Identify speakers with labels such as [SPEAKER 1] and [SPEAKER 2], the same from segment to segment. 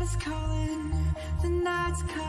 [SPEAKER 1] Is calling, the night's calling.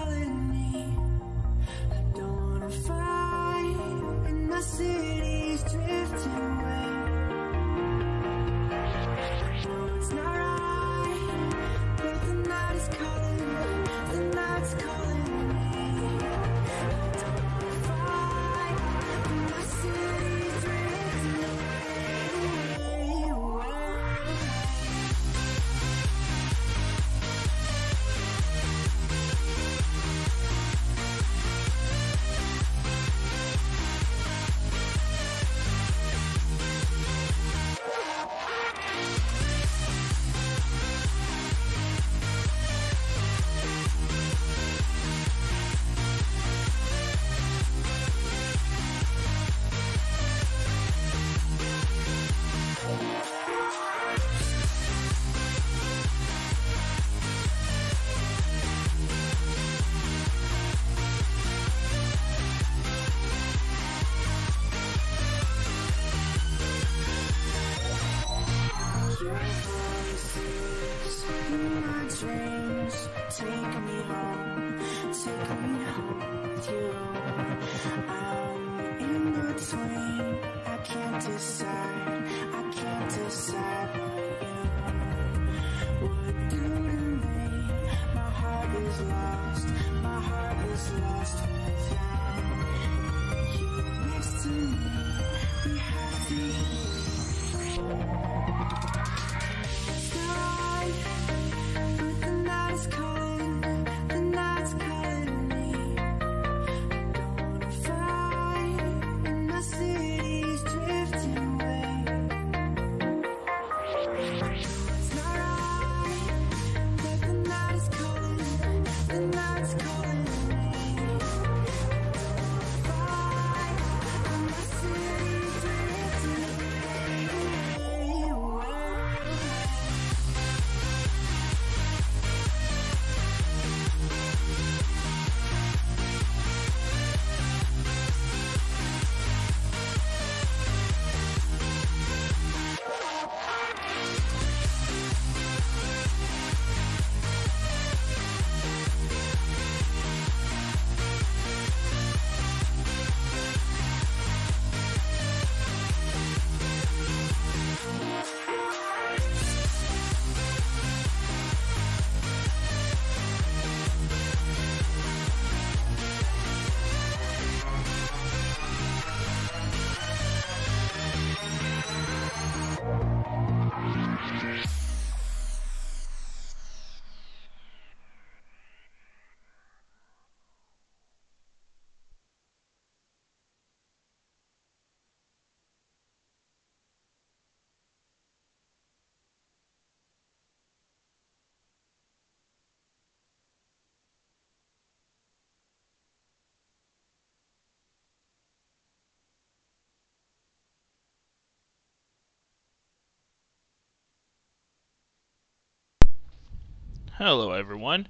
[SPEAKER 2] Hello everyone,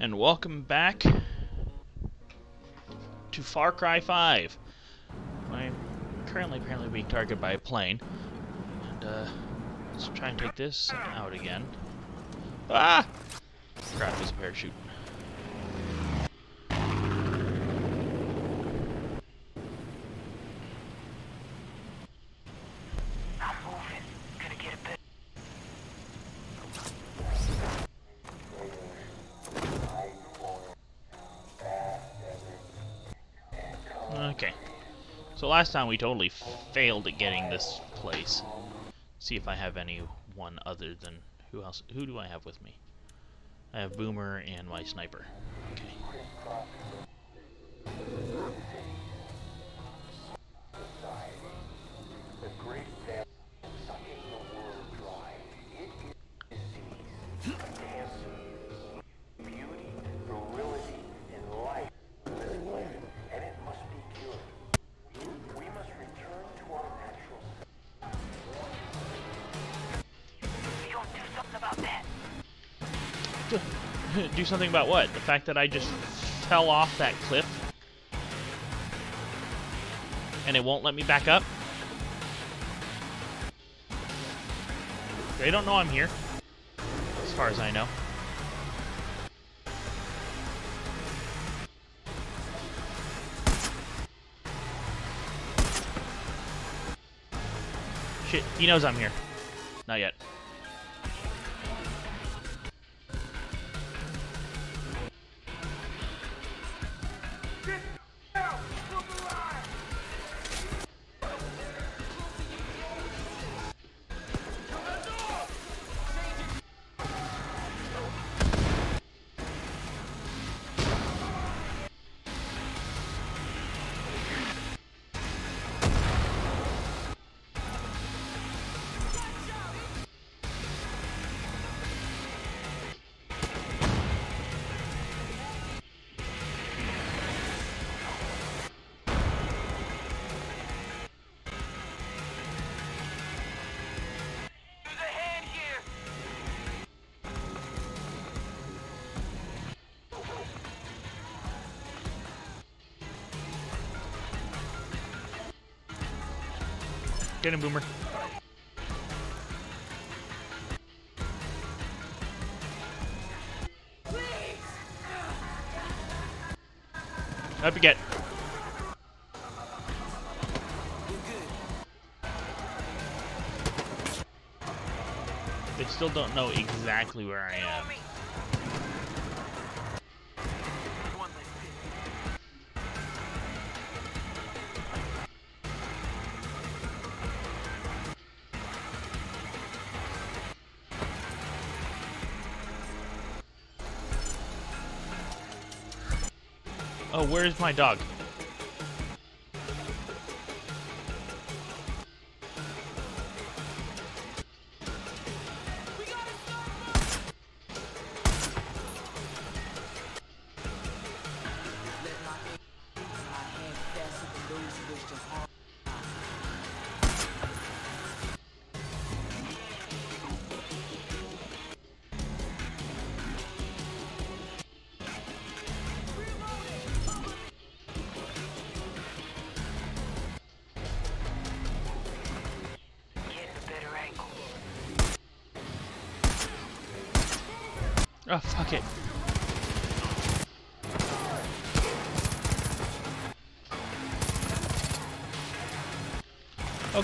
[SPEAKER 2] and welcome back to Far Cry 5. I'm currently apparently being targeted by a plane, and uh, let's try and take this out again. Ah! Crap, there's a parachute. Last time we totally failed at getting this place. See if I have anyone other than... Who else? Who do I have with me? I have Boomer and my sniper. Okay. Do something about what? The fact that I just fell off that cliff? And it won't let me back up? They don't know I'm here. As far as I know. Shit, he knows I'm here. Get him, Boomer. Up you get. They still don't know exactly where I am. Where's my dog?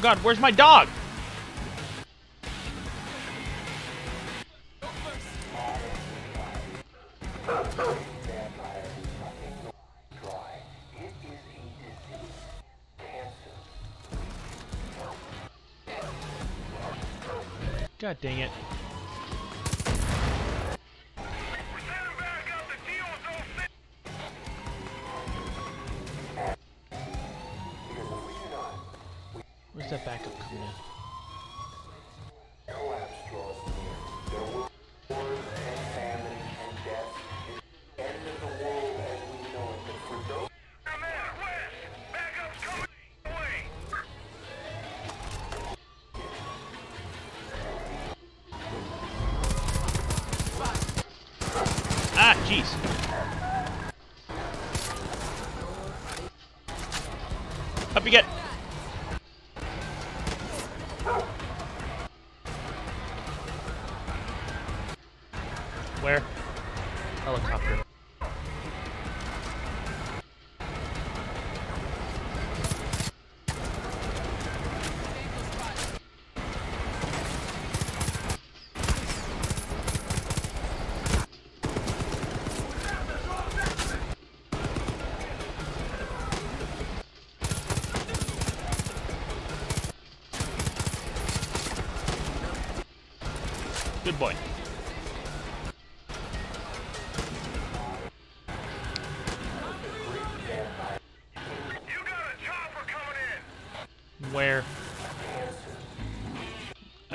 [SPEAKER 2] God, where's my dog? God dang it.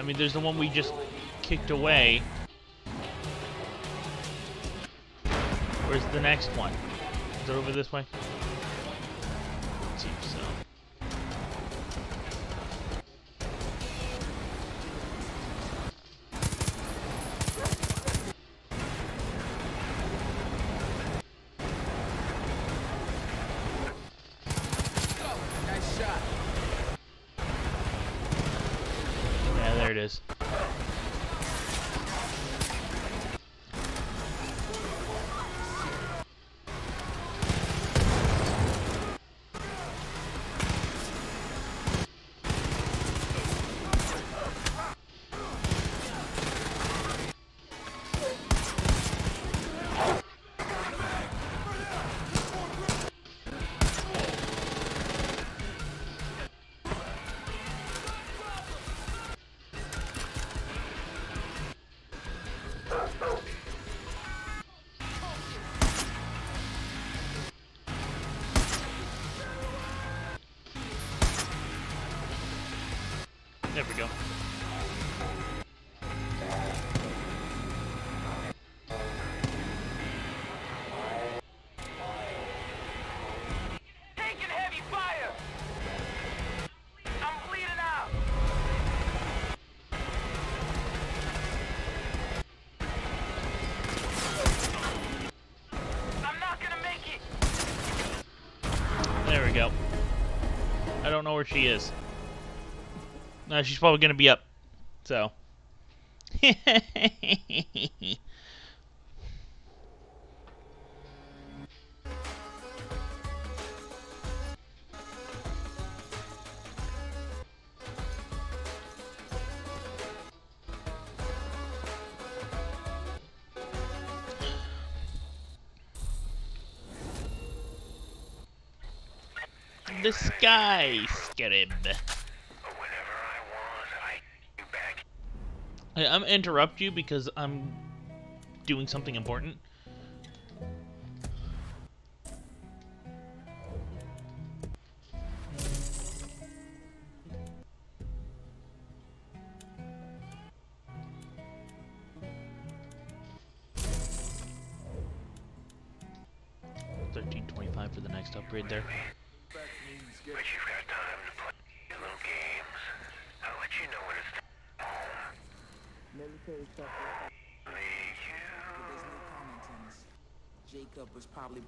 [SPEAKER 2] Mean, there's the one we just kicked away. Where's the next one? Is it over this way? There
[SPEAKER 3] it
[SPEAKER 2] is. Where she is. No, she's probably gonna be up. So. the Scarab.
[SPEAKER 3] Whenever I want, I you back.
[SPEAKER 2] I- I'm gonna interrupt you because I'm doing something important.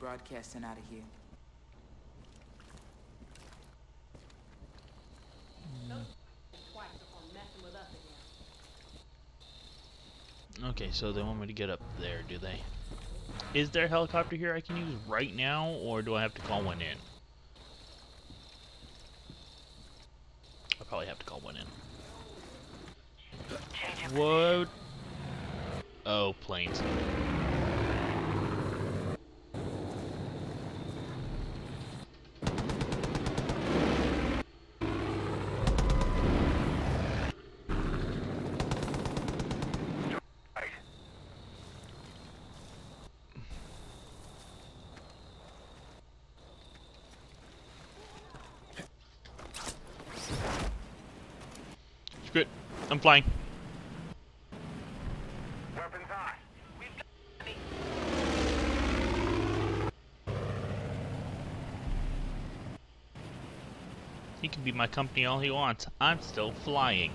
[SPEAKER 4] Broadcasting out of here.
[SPEAKER 2] Okay, so they want me to get up there, do they? Is there a helicopter here I can use right now, or do I have to call one in? I probably have to call one in. What? Oh, planes.
[SPEAKER 3] Right.
[SPEAKER 2] Screw it. I'm flying. He can be my company all he wants. I'm still flying.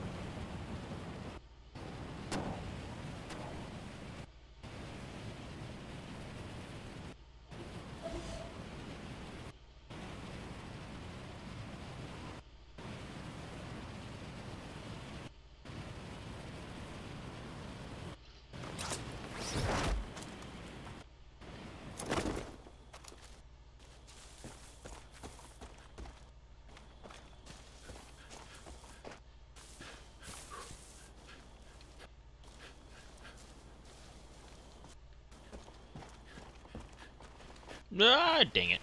[SPEAKER 2] Ah, dang it.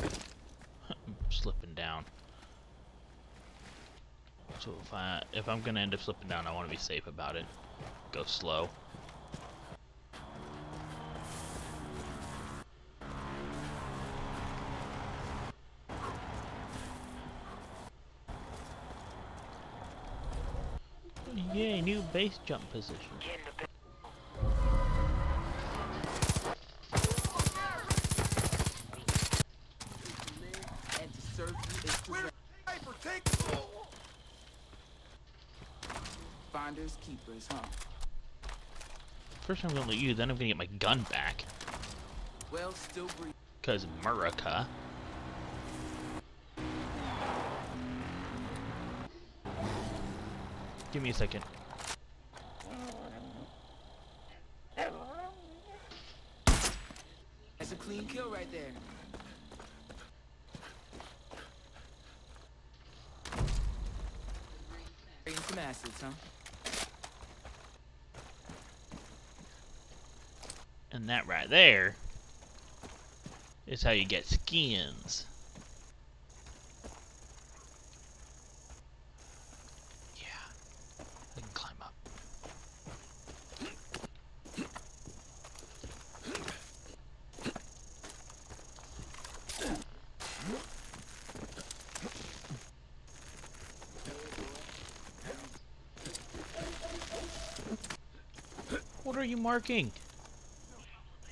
[SPEAKER 2] I'm slipping down. So if I if I'm gonna end up slipping down, I want to be safe about it. Go slow. Yay, new base jump position.
[SPEAKER 3] Get in the bed.
[SPEAKER 4] To live and to serve you is to rest. Finders, keepers, huh?
[SPEAKER 2] First I'm gonna let you, then I'm gonna get my gun back.
[SPEAKER 4] Well, still.
[SPEAKER 2] Cause America. Give me a second.
[SPEAKER 4] That's a clean kill right there. Some acids, huh?
[SPEAKER 2] And that right there is how you get skins. Yeah. I can climb up. What are you marking?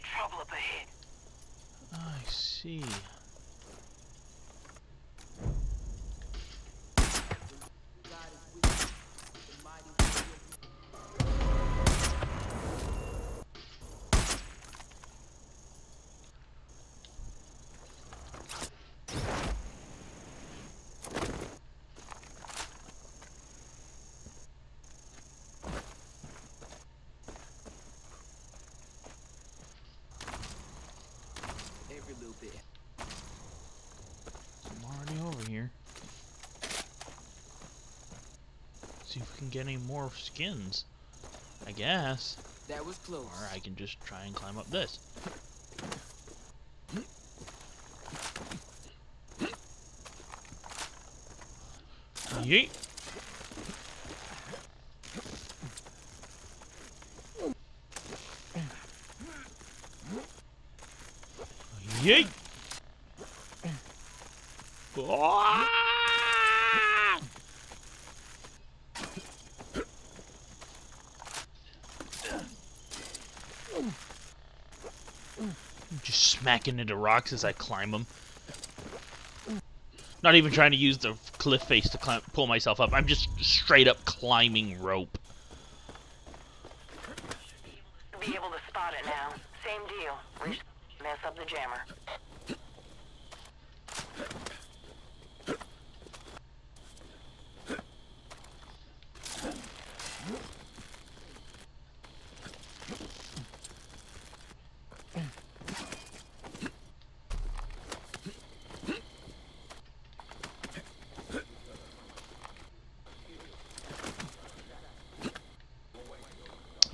[SPEAKER 3] Trouble up ahead.
[SPEAKER 2] I see.
[SPEAKER 4] Every little bit.
[SPEAKER 2] I'm already over here. See if we can get any more skins. I guess.
[SPEAKER 4] That was close.
[SPEAKER 2] Or I can just try and climb up this. Yeet. Yeet. Ah! Just smacking into rocks as I climb them. Not even trying to use the cliff face to climb, pull myself up. I'm just straight up climbing rope.
[SPEAKER 5] Be able to spot it now. Same deal. Mess up the jammer.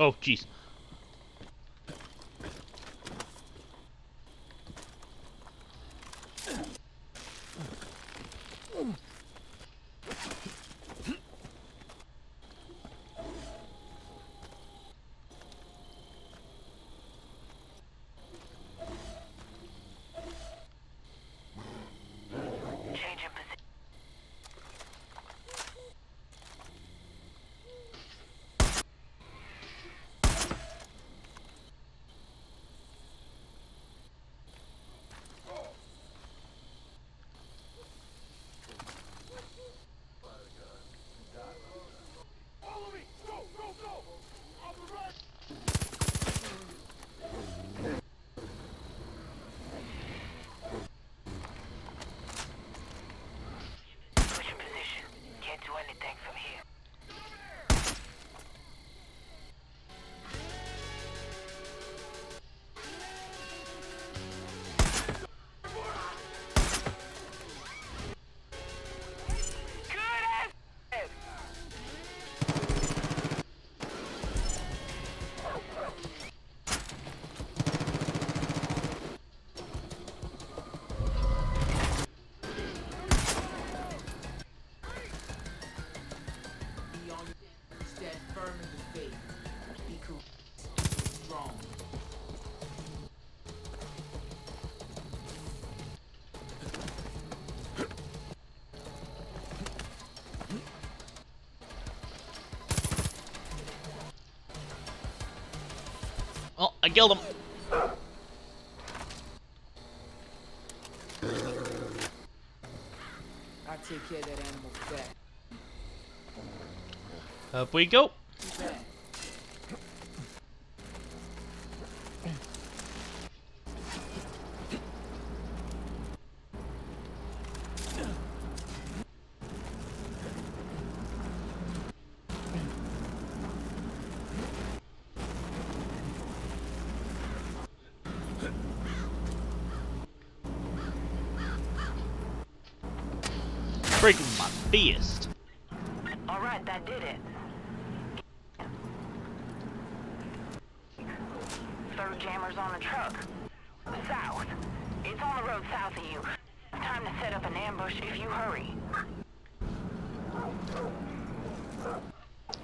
[SPEAKER 2] Oh, jeez. Killed him.
[SPEAKER 4] I'll take care of that animal fat.
[SPEAKER 2] Up we go.
[SPEAKER 4] Too bad.
[SPEAKER 2] Breaking my fist.
[SPEAKER 5] Alright, that did it. Third jammer's on the truck. South. It's on the road south of you. Time to set up an ambush if you hurry.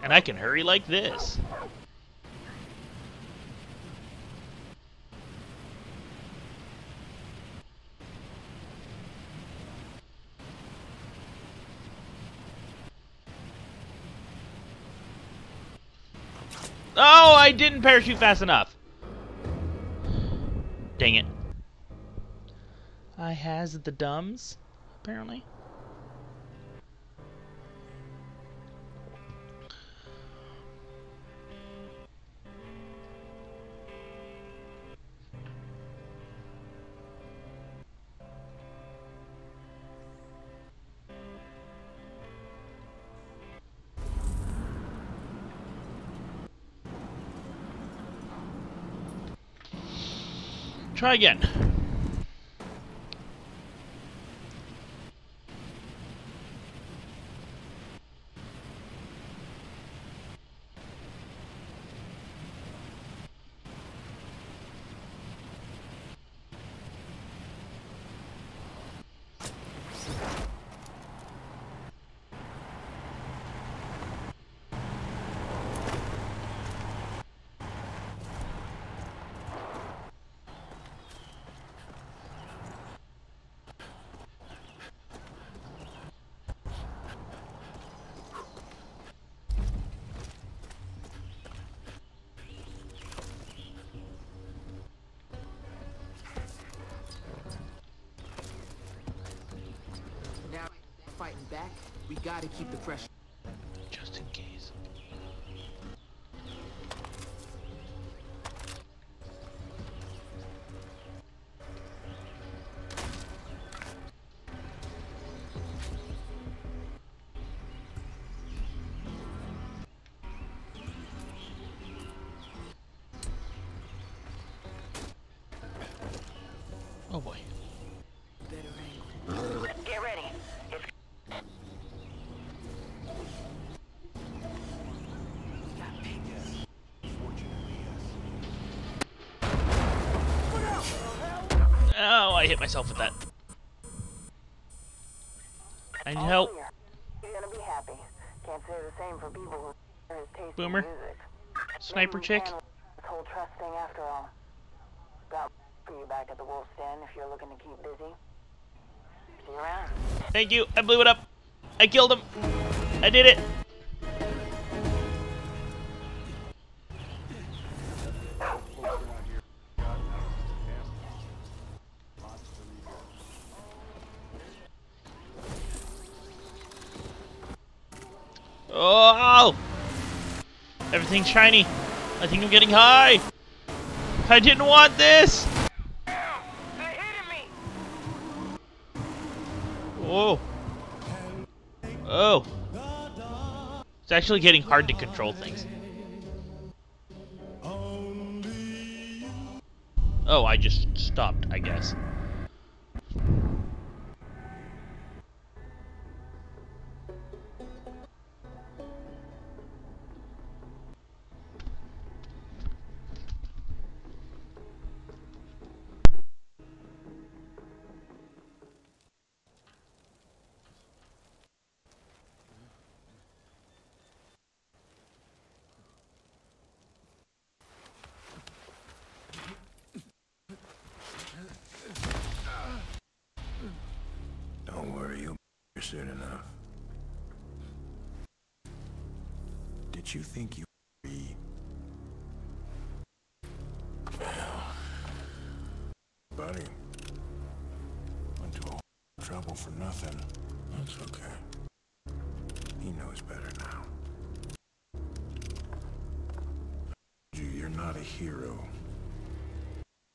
[SPEAKER 2] And I can hurry like this. Oh, I didn't parachute fast enough. Dang it. I has the dumbs, apparently. Try again.
[SPEAKER 5] Wolf's Den if you're looking to keep busy. See you around.
[SPEAKER 2] Thank you. I blew it up. I killed him. I did it. Shiny. I think I'm getting high. I didn't want this. Whoa. Oh. It's actually getting hard to control things. Oh, I just stopped, I guess.
[SPEAKER 3] Not a hero.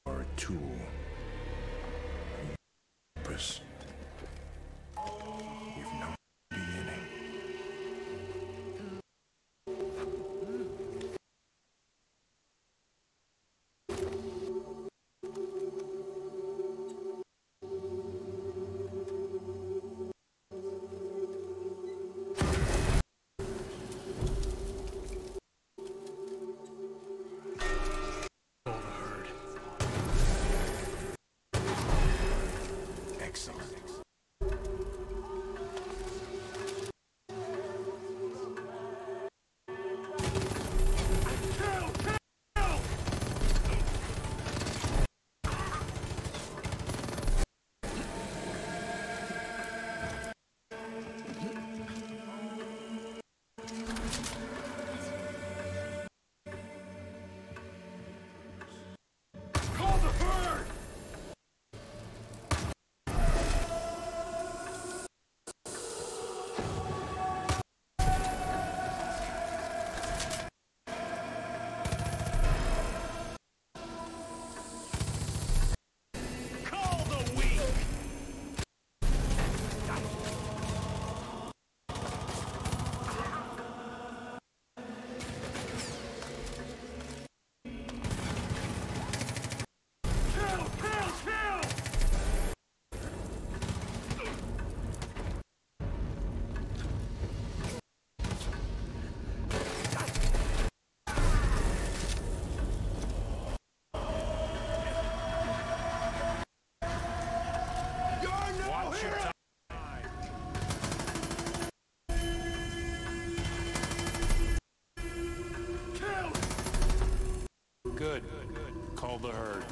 [SPEAKER 3] Or a tool. Purpose.
[SPEAKER 2] Good. Call the herd.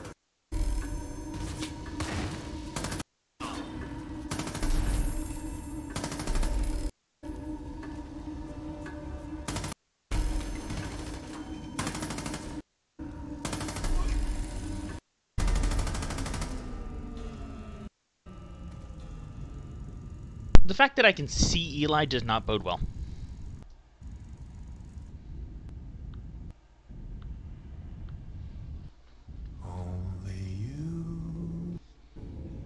[SPEAKER 3] The fact that I can see Eli does not bode well.
[SPEAKER 2] Only you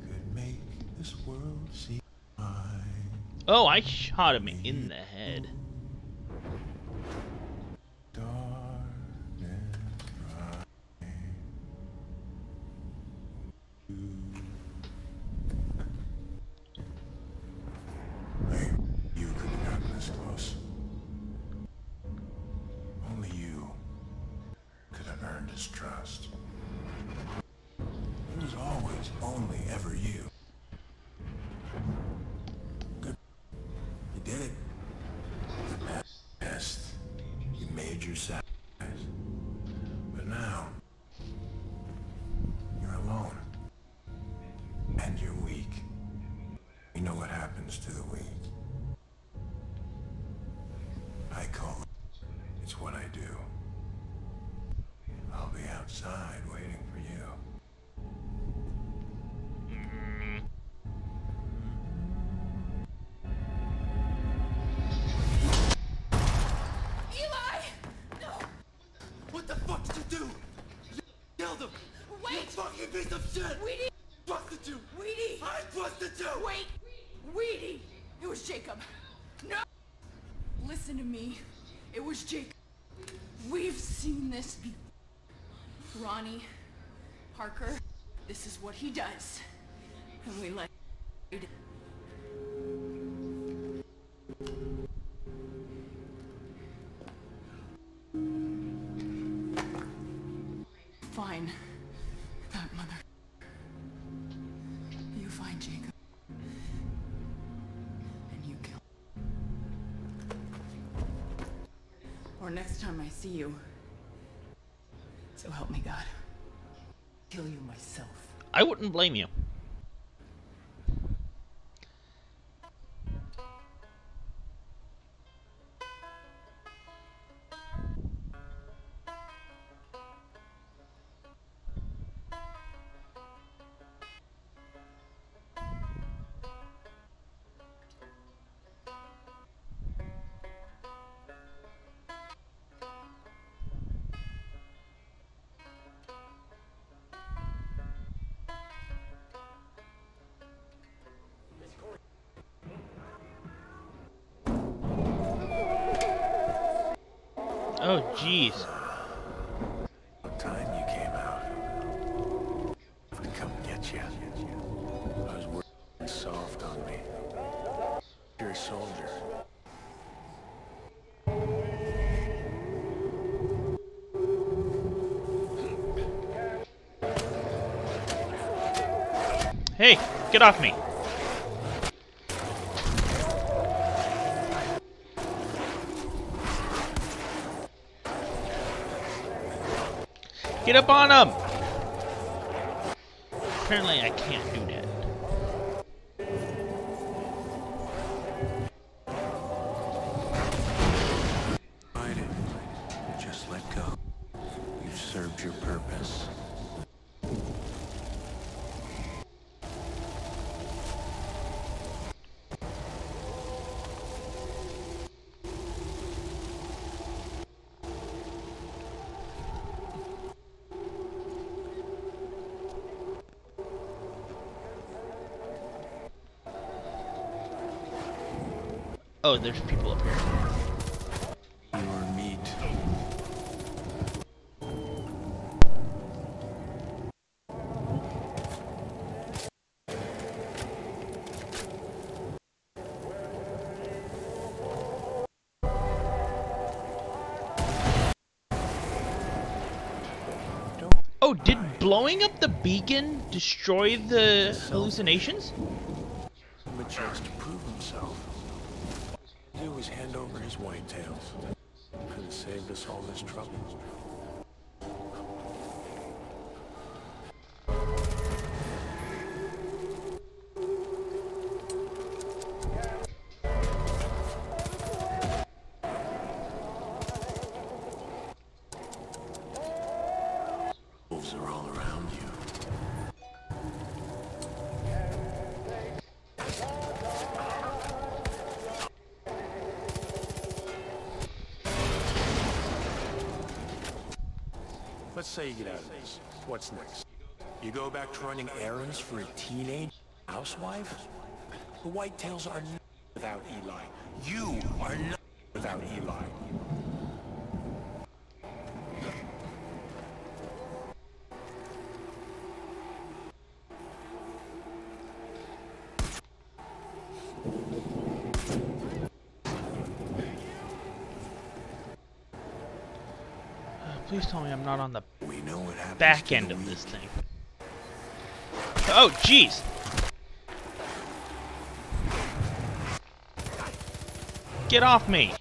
[SPEAKER 2] could make this world see mine.
[SPEAKER 3] Oh, I shot him in the head.
[SPEAKER 4] Wait!
[SPEAKER 6] You fucking piece of shit!
[SPEAKER 4] Weedy!
[SPEAKER 6] Busted you!
[SPEAKER 4] Weedy!
[SPEAKER 6] I busted you!
[SPEAKER 4] Wait! Weedy! It was Jacob. No! Listen to me. It was Jacob. We've seen this be. Ronnie, Parker, this is what he does. And we let. I
[SPEAKER 3] wouldn't blame you.
[SPEAKER 2] Get
[SPEAKER 3] off me. Get up on him! Apparently I can't do that. There's people up here.
[SPEAKER 2] Your meat.
[SPEAKER 3] Oh, did blowing up the beacon destroy the hallucinations? Let's say you get out of this. What's next? You go back to running errands for a teenage housewife? The Whitetails are not without Eli. You are not without Eli.
[SPEAKER 2] Please tell me I'm not on the
[SPEAKER 3] We know what happens
[SPEAKER 2] back end of this thing. Oh, jeez! Get off me!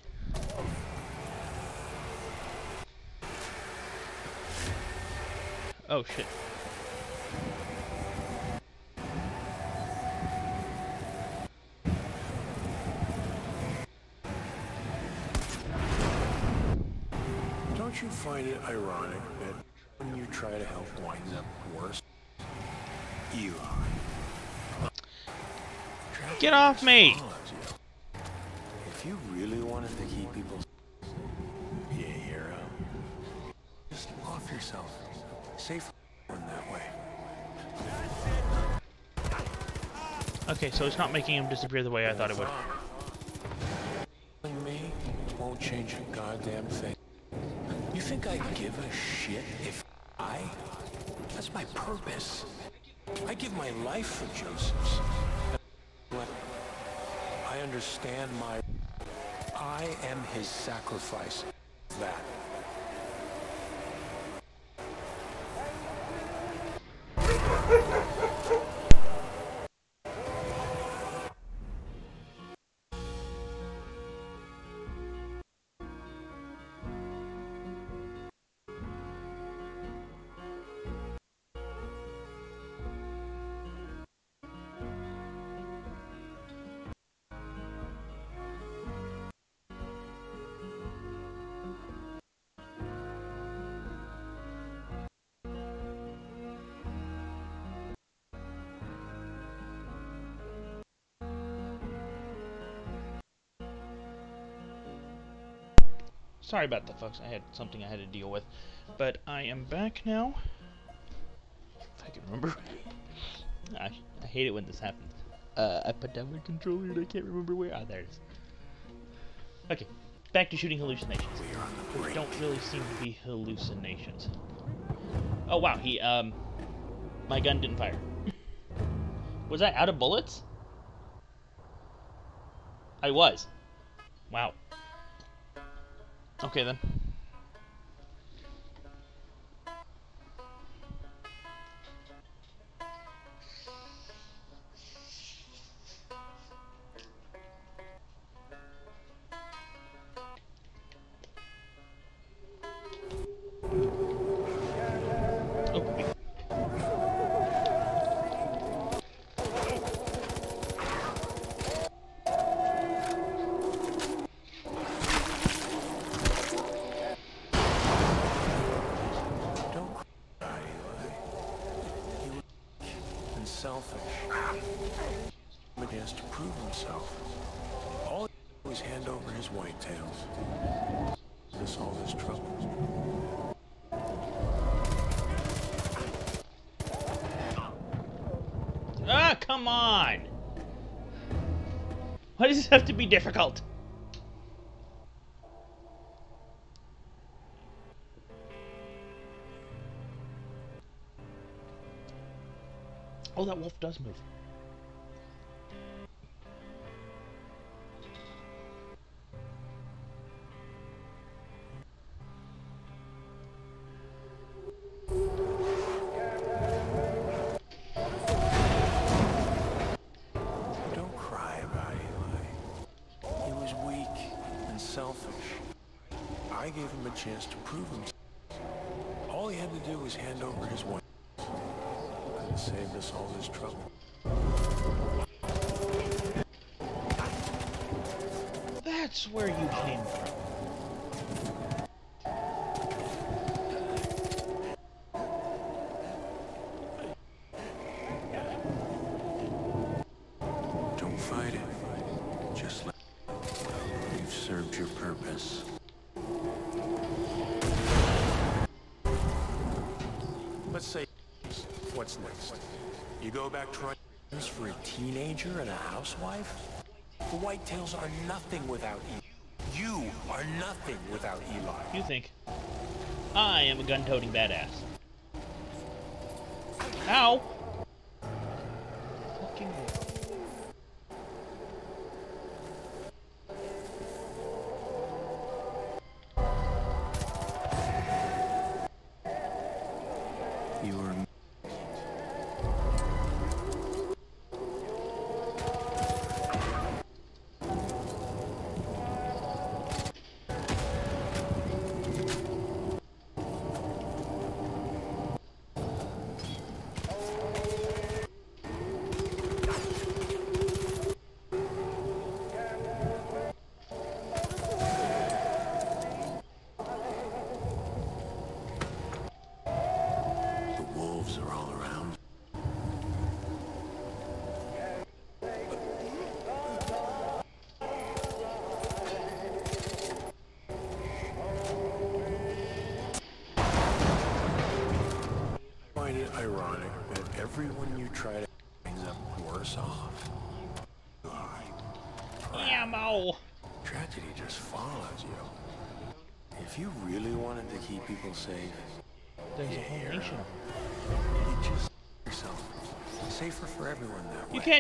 [SPEAKER 2] Oh, shit.
[SPEAKER 3] Don't you find it ironic that when you try to help winds up worse? Eli.
[SPEAKER 2] Get off me!
[SPEAKER 3] If you really wanted to keep people be a hero, just off yourself. Safe in that way.
[SPEAKER 2] Okay, so it's not making him disappear the way I thought it would.
[SPEAKER 3] Me won't change a goddamn thing. You think I give a shit if I? That's my purpose. I give my life for Joseph's. Understand my... I am his sacrifice. That.
[SPEAKER 2] Sorry about that, folks. I had something I had to deal with. But I am back now. If I can remember. I, I hate it when this happens. Uh, I put down my controller and I can't remember where. Ah, there it is. Okay, back to shooting hallucinations. Which don't really seem to be hallucinations. Oh wow, he um, my gun didn't fire. was I out of bullets? I was. Wow. Okay then.
[SPEAKER 3] Selfish. But he has to prove himself. All he was hand over his. This all his trouble.
[SPEAKER 2] Ah, come on! Why does this have to be difficult? Oh, that wolf does move.
[SPEAKER 3] for a teenager and a housewife? The Whitetails are nothing without you. You are nothing without Eli.
[SPEAKER 2] You think. I am a gun-toting badass. Ow!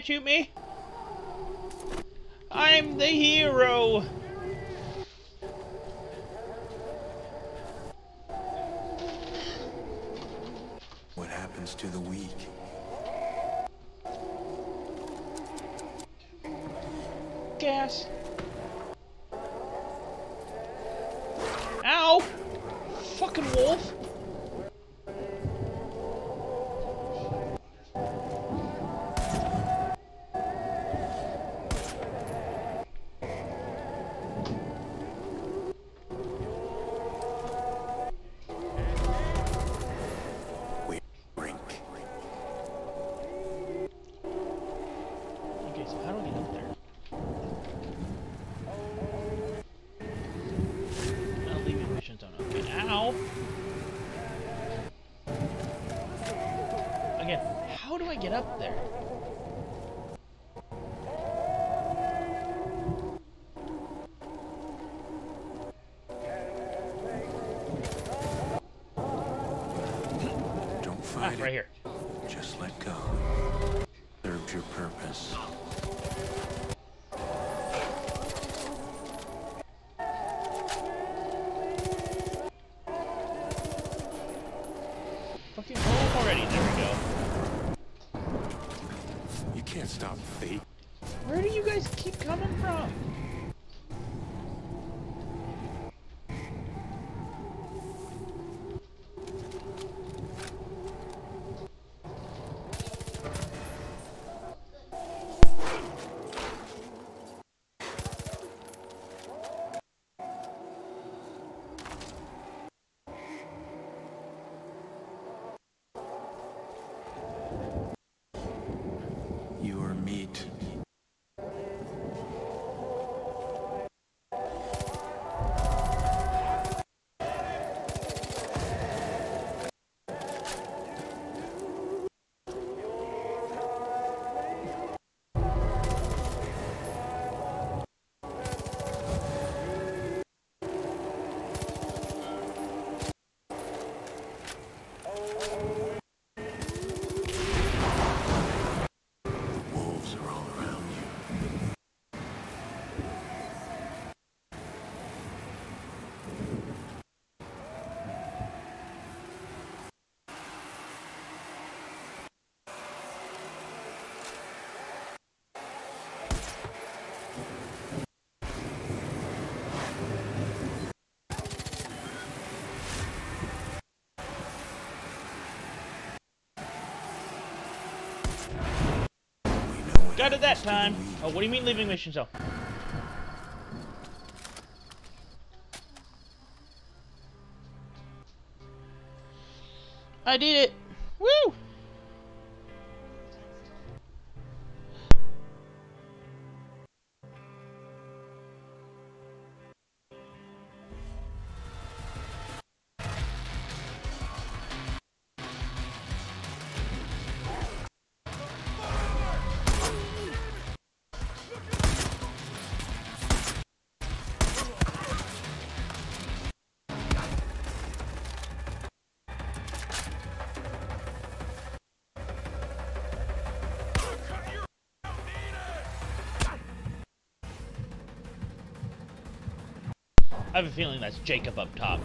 [SPEAKER 2] shoot me? I'm the hero! up there. Got it that time. Oh, what do you mean leaving mission zone? I did it. I have a feeling that's Jacob up top.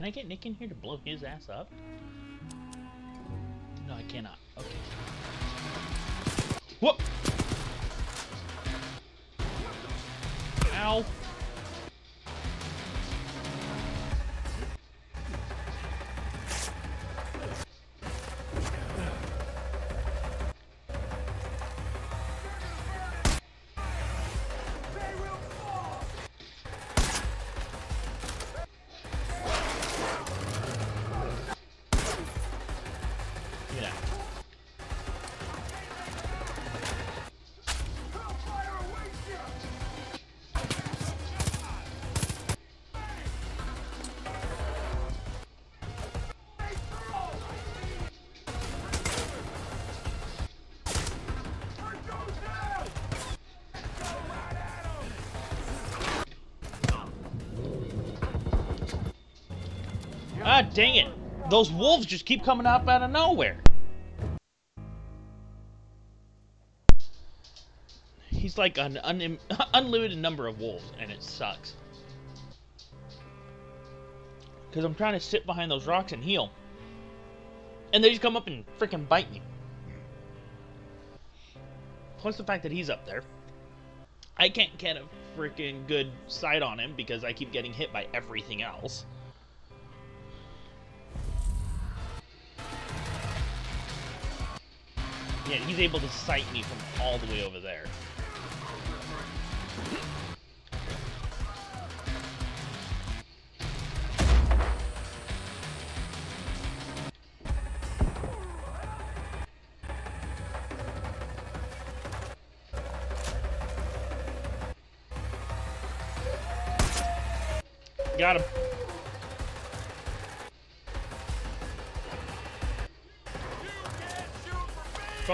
[SPEAKER 2] Can I get Nick in here to blow his ass up? No, I cannot. Okay. Whoop! Dang it! Those wolves just keep coming up out of nowhere. He's like an un unlimited number of wolves, and it sucks. Because I'm trying to sit behind those rocks and heal. And they just come up and freaking bite me. Plus the fact that he's up there. I can't get a freaking good sight on him because I keep getting hit by everything else. Yeah, he's able to sight me from all the way over there.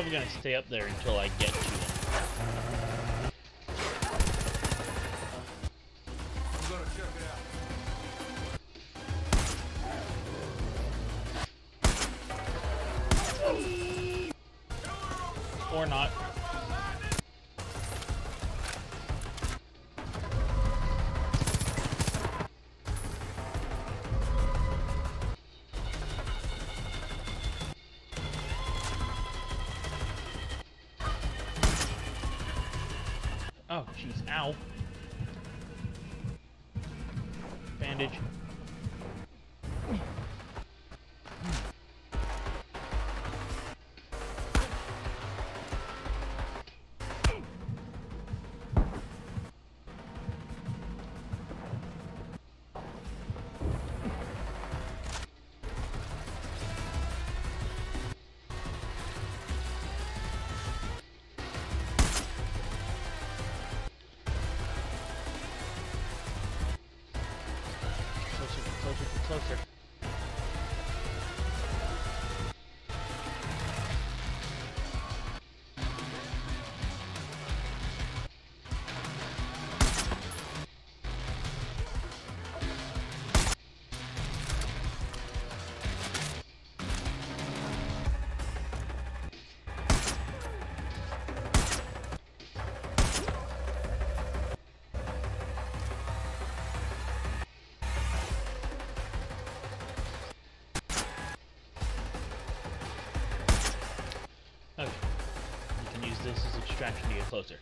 [SPEAKER 2] Probably gonna stay up there until I get to him. Ow. Closer.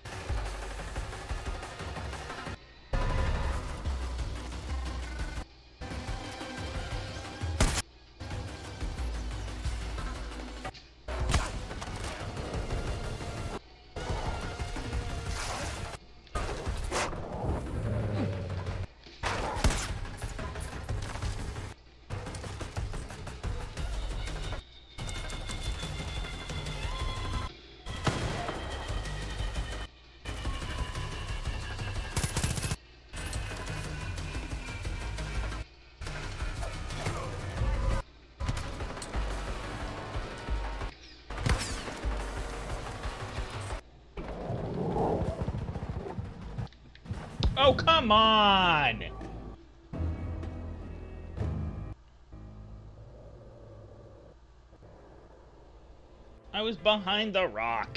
[SPEAKER 2] Oh, come on! I was behind the rock.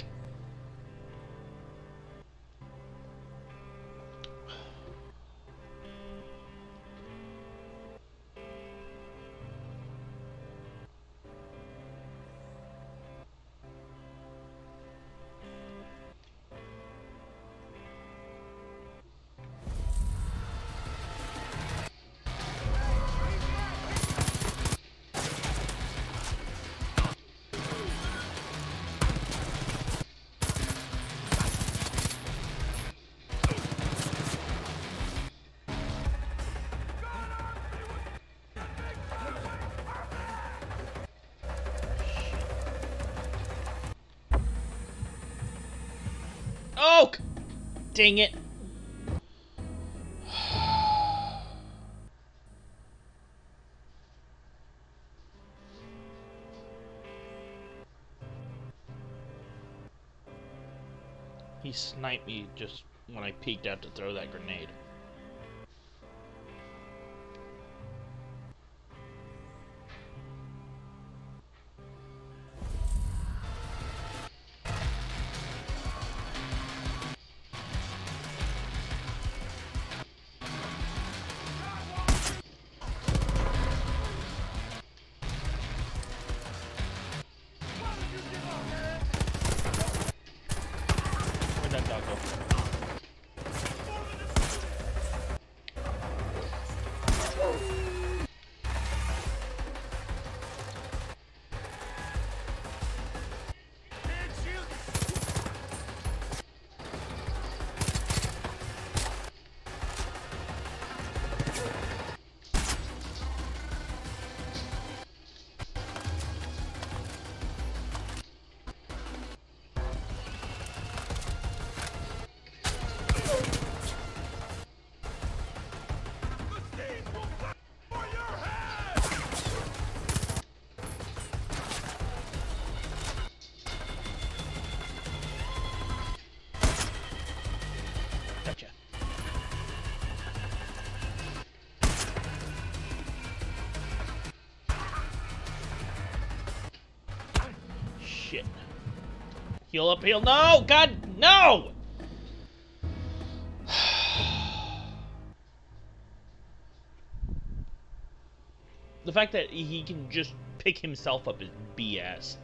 [SPEAKER 2] Dang it. He sniped me just when I peeked out to throw that grenade. Heal up, heal. No! God, no! The fact that he can just pick himself up is BS.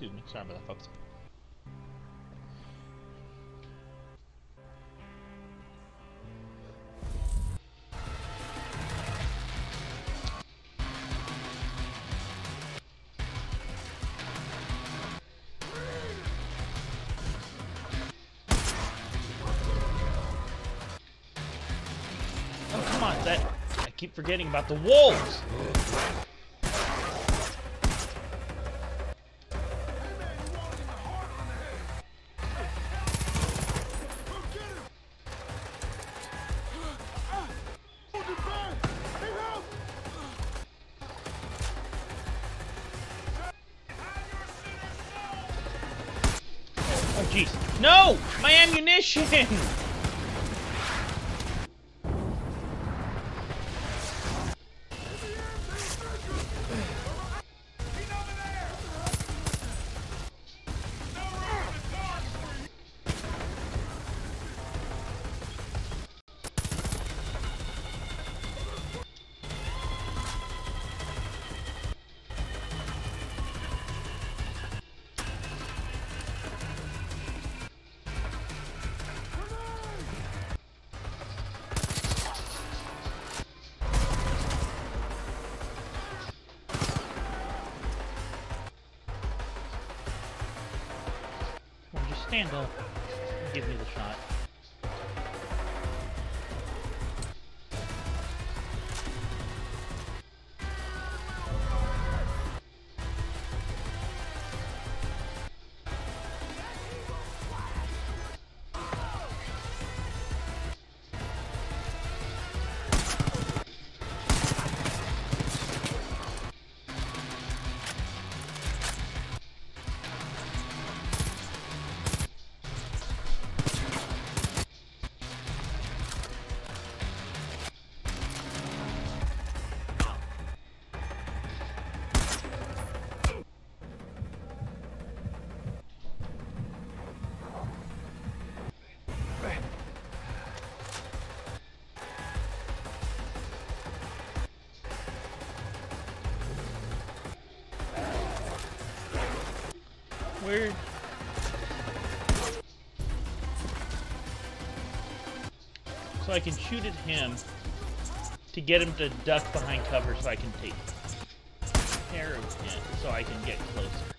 [SPEAKER 2] Me. Sorry about that, folks. Keep forgetting about the wolves! Oh, jeez. No! My ammunition! So I can shoot at him to get him to duck behind cover so I can take care of him so I can get closer.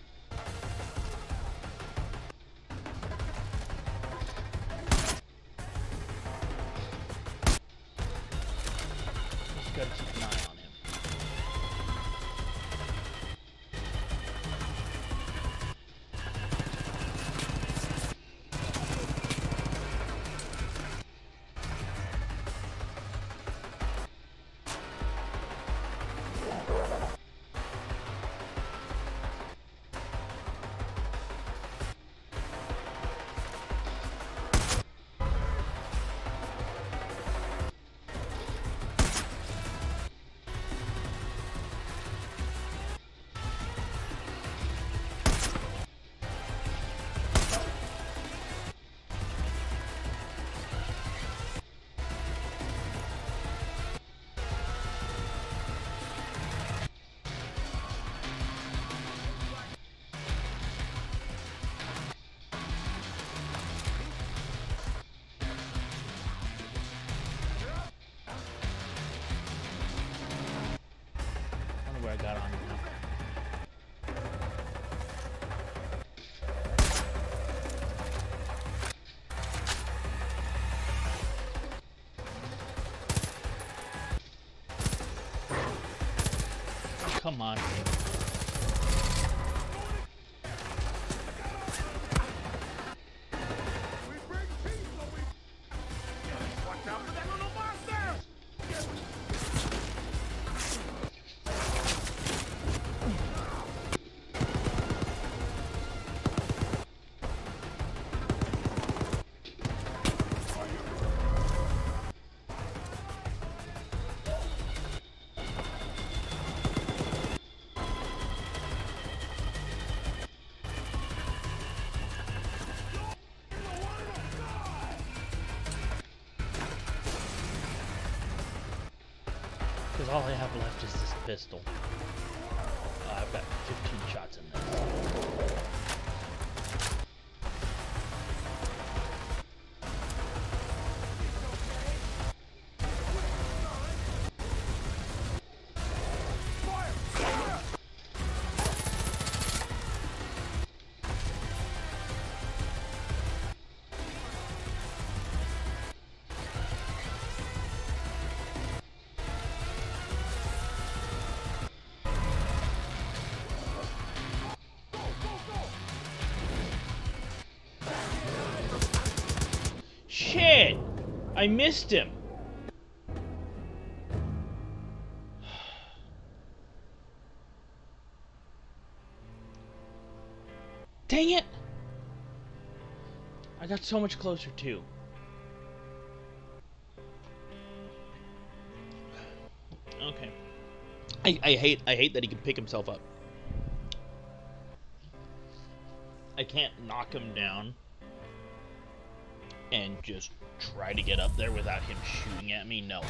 [SPEAKER 2] Come this pistol. I missed him! Dang it! I got so much closer too. Okay. I, I hate I hate that he can pick himself up. I can't knock him down and just try to get up there without him shooting at me. No.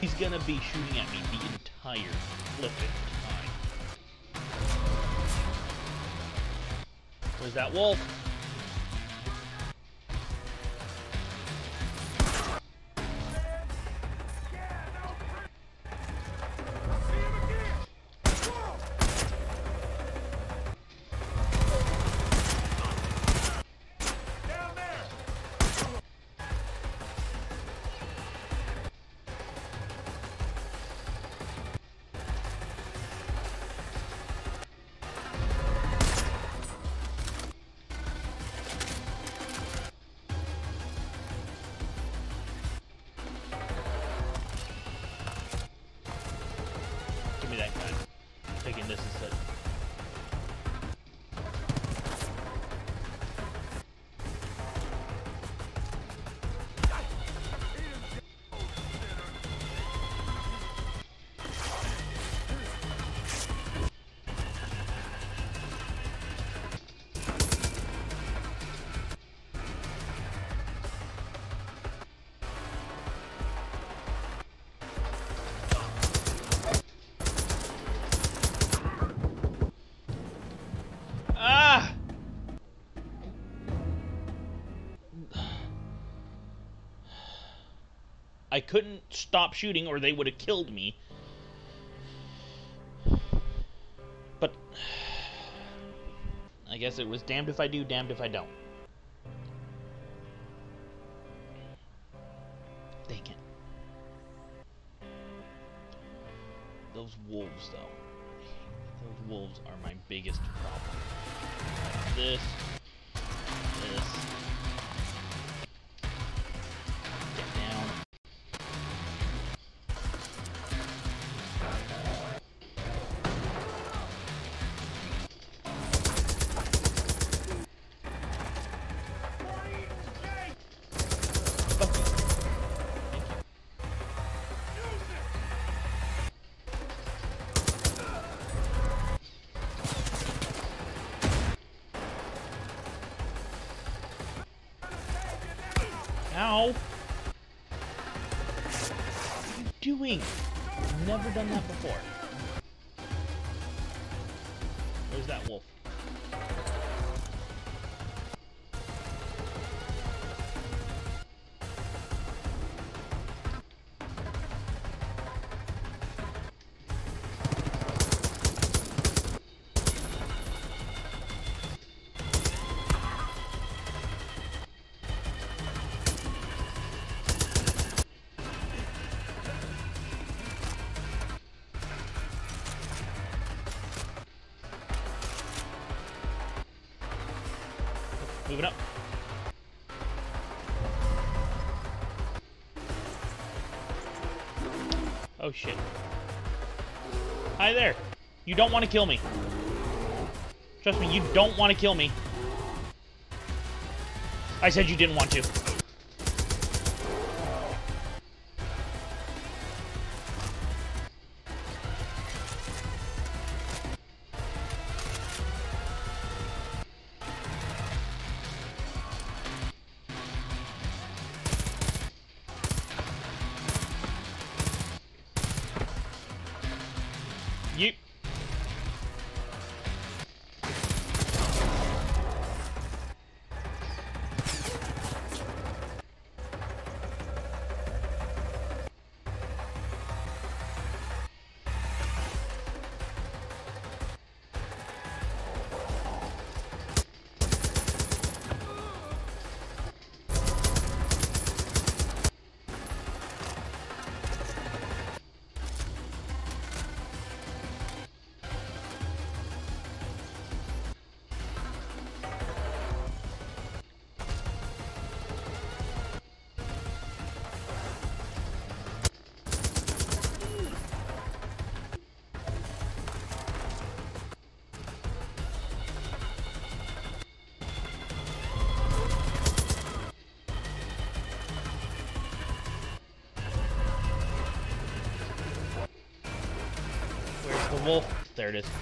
[SPEAKER 2] He's gonna be shooting at me the entire flipping time. Where's that wolf? I couldn't stop shooting or they would have killed me. But I guess it was damned if I do, damned if I don't. Oh shit. Hi there. You don't want to kill me. Trust me, you don't want to kill me. I said you didn't want to. Yeep. There it is.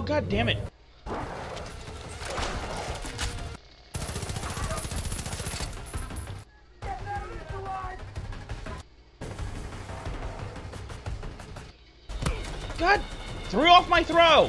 [SPEAKER 2] Oh god damn it. God! Threw off my throw!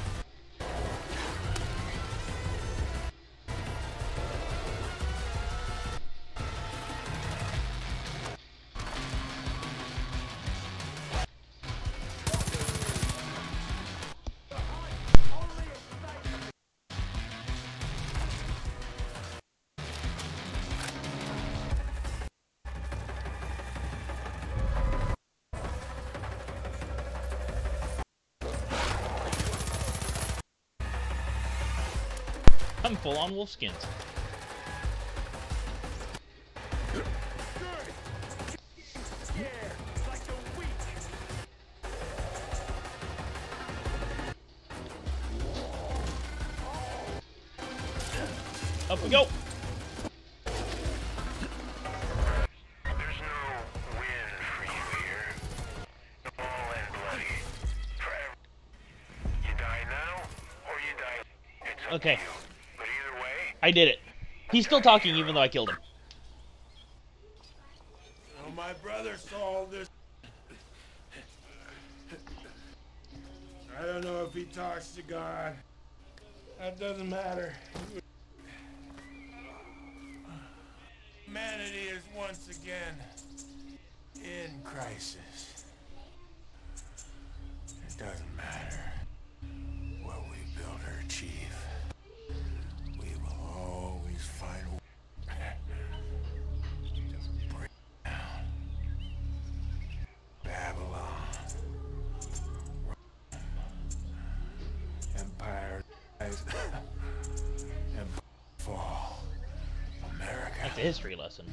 [SPEAKER 2] I'm full on wolfskins. Up He's still talking even though I killed him.
[SPEAKER 3] Oh, my brother saw this. I don't know if he talks to God. That doesn't matter. Humanity is once again in crisis.
[SPEAKER 2] History lesson.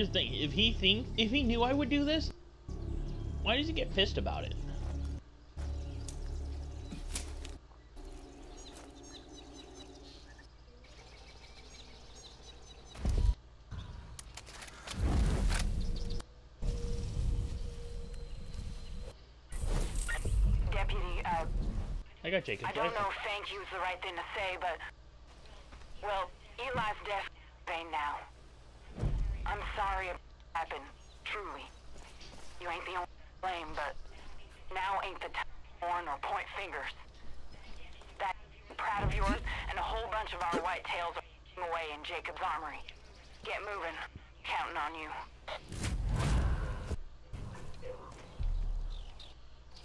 [SPEAKER 2] Here's the thing, if he think if he knew I would do this, why does he get pissed about it?
[SPEAKER 5] Deputy, uh,
[SPEAKER 2] I got Jacob's
[SPEAKER 5] I don't know if thank you is the right thing to say, but... Well, Eli's death vain now. I'm sorry it happened, truly. You ain't the only to blame, but now ain't the time to mourn or point fingers. That proud of yours and a whole bunch of our white tails are away in Jacob's armory. Get moving. Counting on you.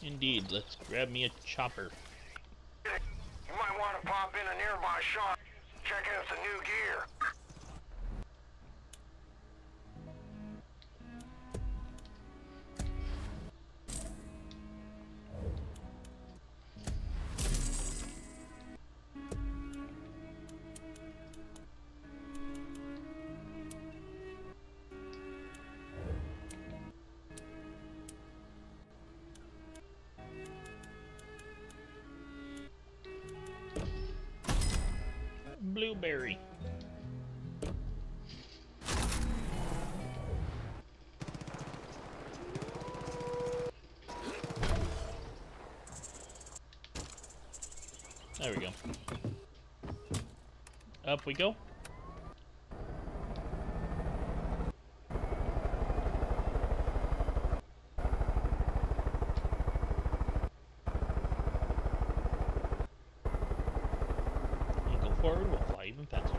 [SPEAKER 2] Indeed, let's grab me a chopper.
[SPEAKER 7] you might want to pop in a nearby shop.
[SPEAKER 2] There we go. Up we go. And go forward, we'll fly even faster.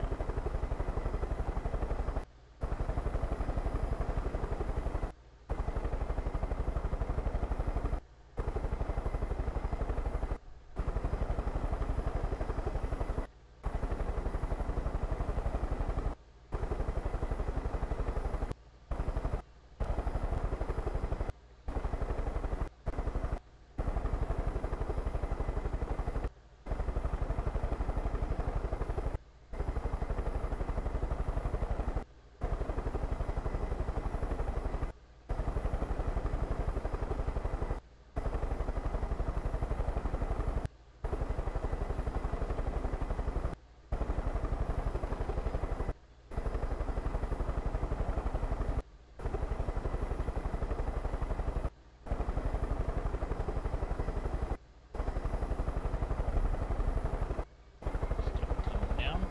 [SPEAKER 2] Coming down.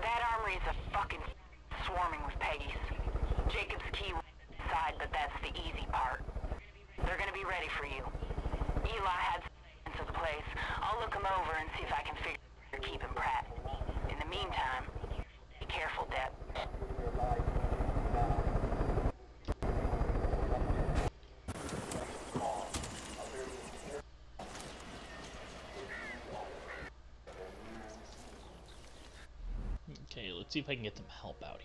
[SPEAKER 5] That armory is a fucking swarming with Peggies. Jacob's key was inside, but that's the easy part. They're gonna be ready for you. Eli had into the place. I'll look him over and see if I can figure out keeping Pratt. In the meantime, be careful, Dep.
[SPEAKER 2] Okay, let's see if I can get some help out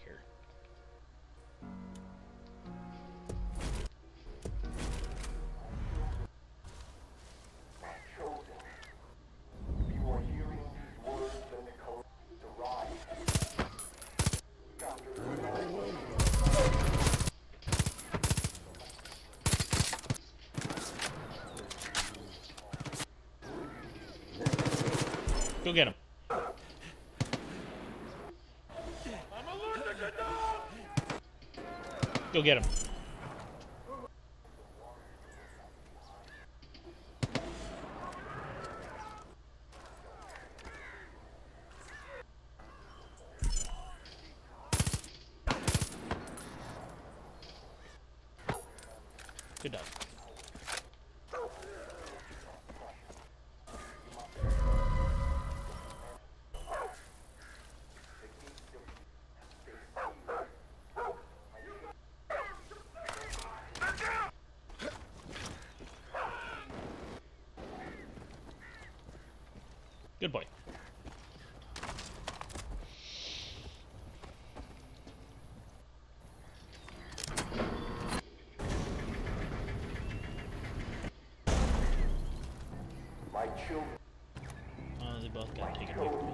[SPEAKER 2] get him. Good dog. Good boy.
[SPEAKER 6] My children.
[SPEAKER 2] Oh, they both got taken away from me.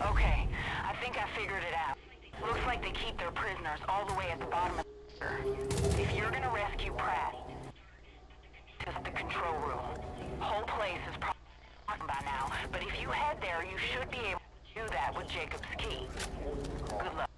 [SPEAKER 5] Okay, I think I figured it out. Looks like they keep their prisoners all the way at the bottom of the If you're gonna rescue Pratt, just the control room. Whole place is probably by now, but if you head there, you should be able to do that with Jacob's key. Good luck.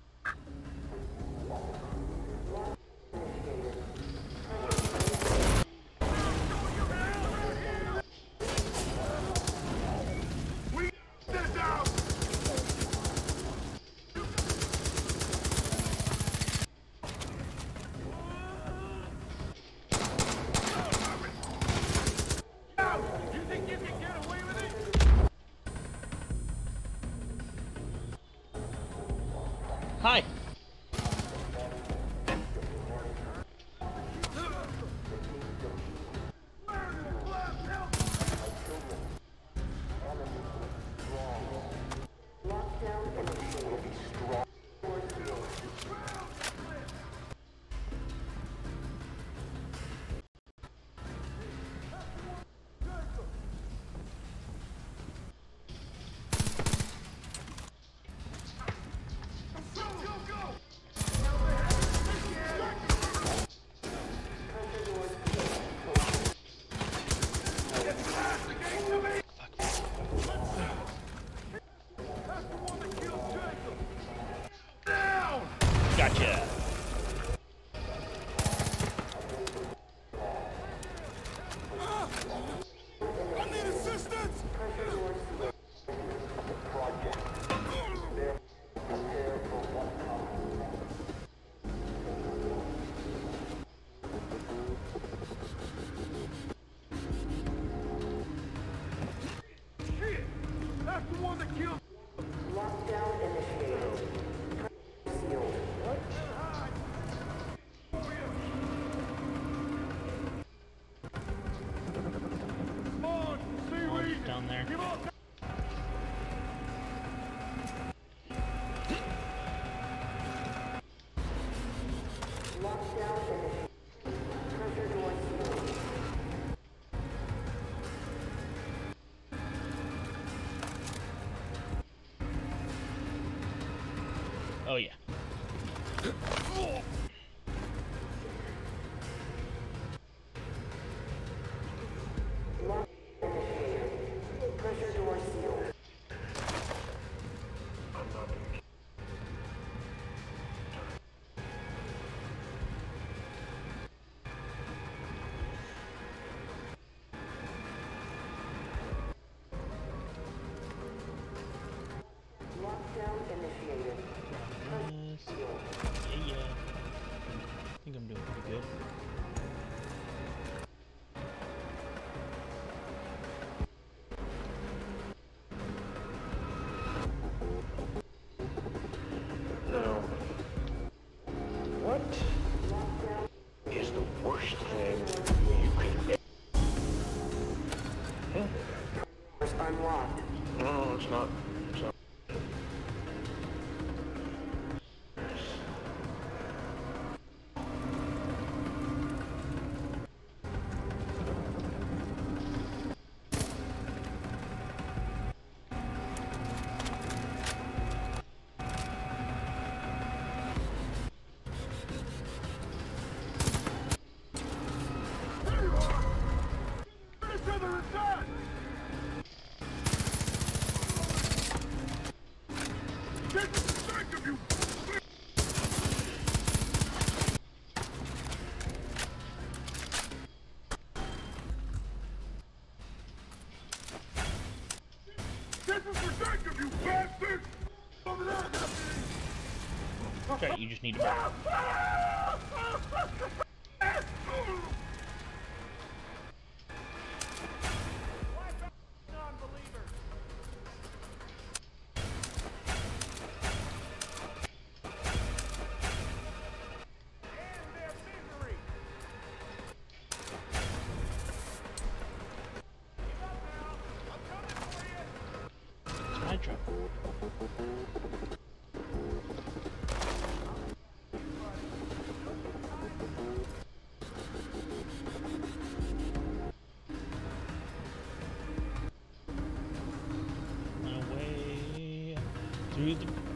[SPEAKER 2] just need to burn.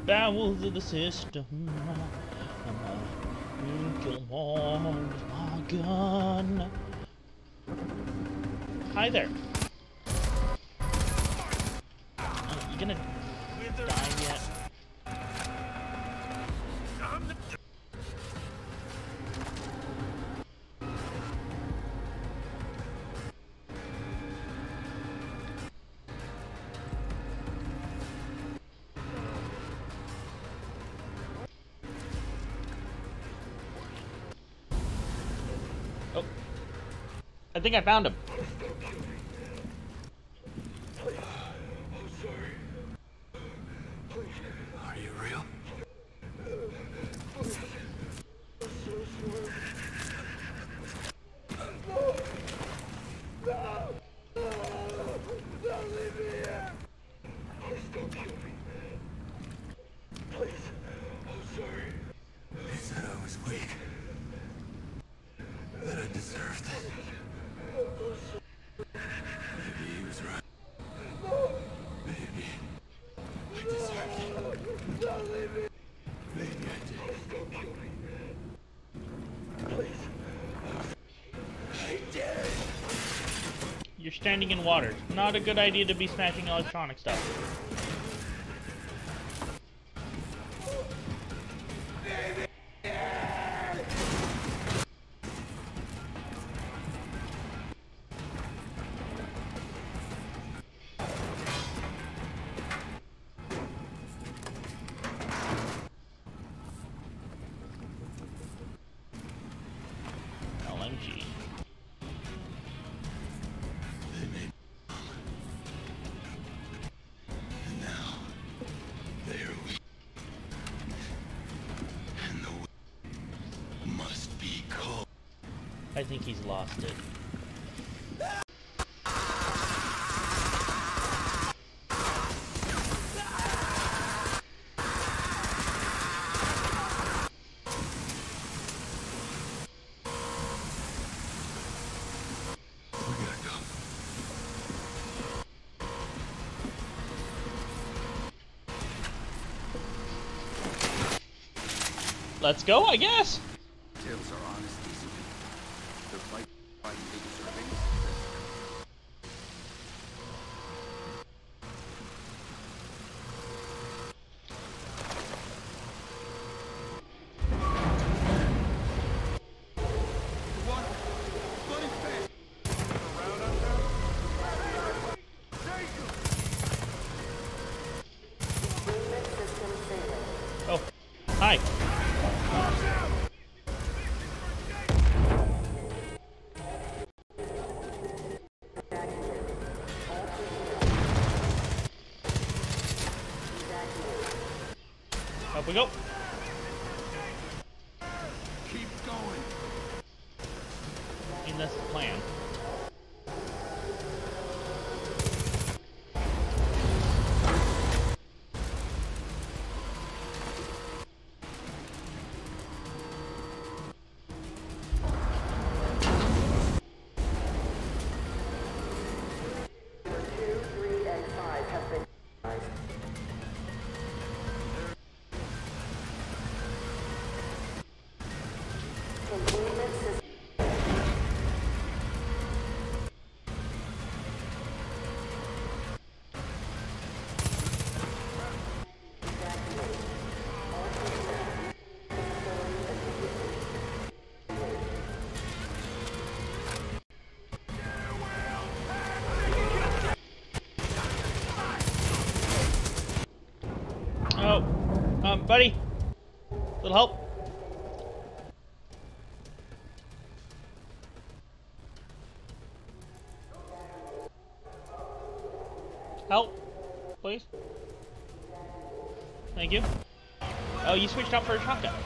[SPEAKER 2] bowels of the system. My gun. Hi there. I think I found him. standing in water. Not a good idea to be smashing electronic stuff. He's lost it.
[SPEAKER 6] We gotta go.
[SPEAKER 2] Let's go, I guess. Out for a shotgun.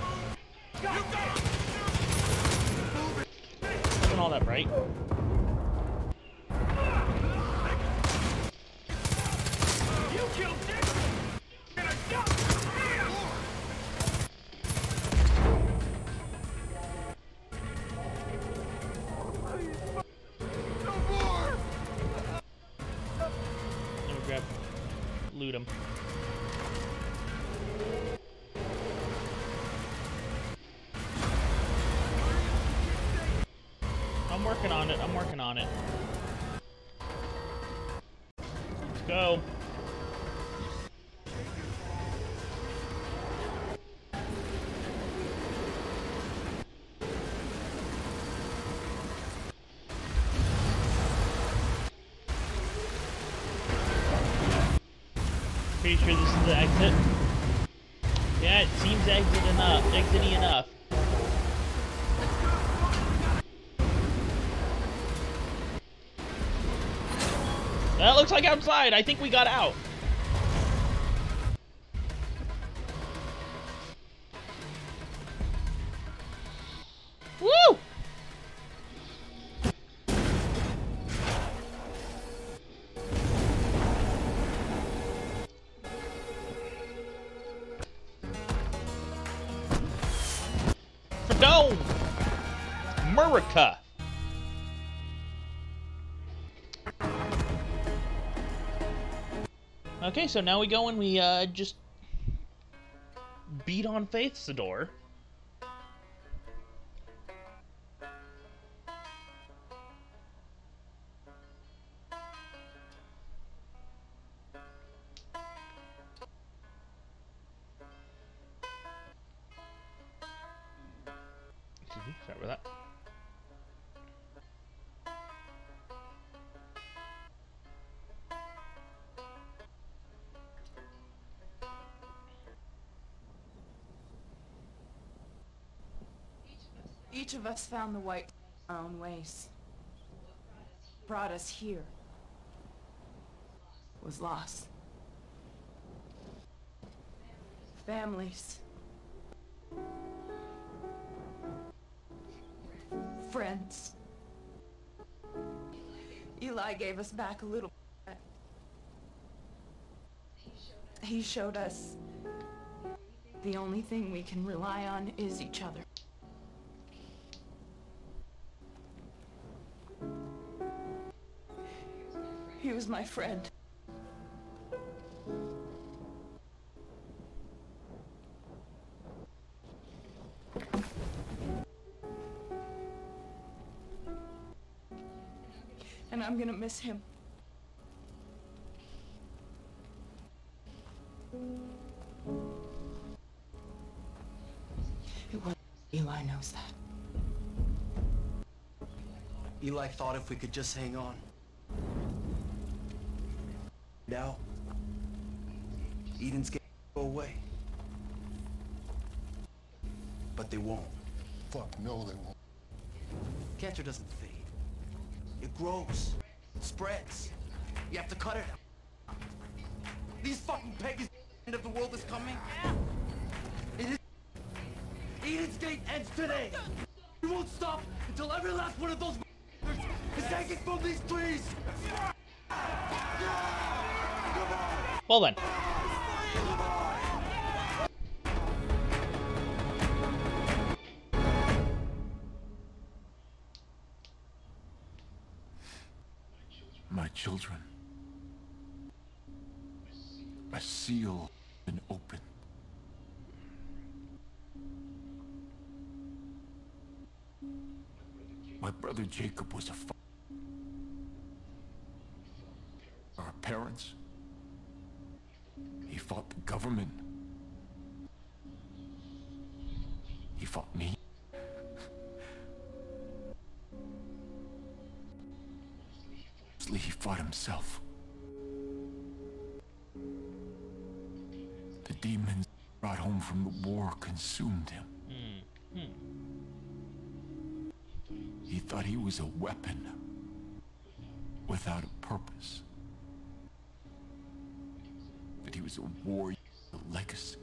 [SPEAKER 2] Pretty sure this is the exit. Yeah, it seems exit enough. Exity enough. That looks like outside. I think we got out. Okay, so now we go and we uh, just beat on Faith's door.
[SPEAKER 4] Of us found the white our own ways. Brought us here. Was lost. Families. friends. Eli gave us back a little. bit. He showed us the only thing we can rely on is each other. He was my friend. And I'm gonna miss him. It was Eli knows that.
[SPEAKER 8] Eli thought if we could just hang on. Now, Eden's gonna go away. But they won't.
[SPEAKER 9] Fuck no, they won't.
[SPEAKER 8] Doesn't fade. It grows. Spreads. You have to cut it out. These fucking pagans end of the world is coming. It is Eden's gate ends today. We won't stop until every last one of those is taken from these trees.
[SPEAKER 2] Well then.
[SPEAKER 3] Jacob was a fa- Our parents. He fought the government. He fought me. Mostly he fought himself. The demons brought home from the war consumed him. Thought he was a weapon without a purpose. That he was a warrior, a legacy.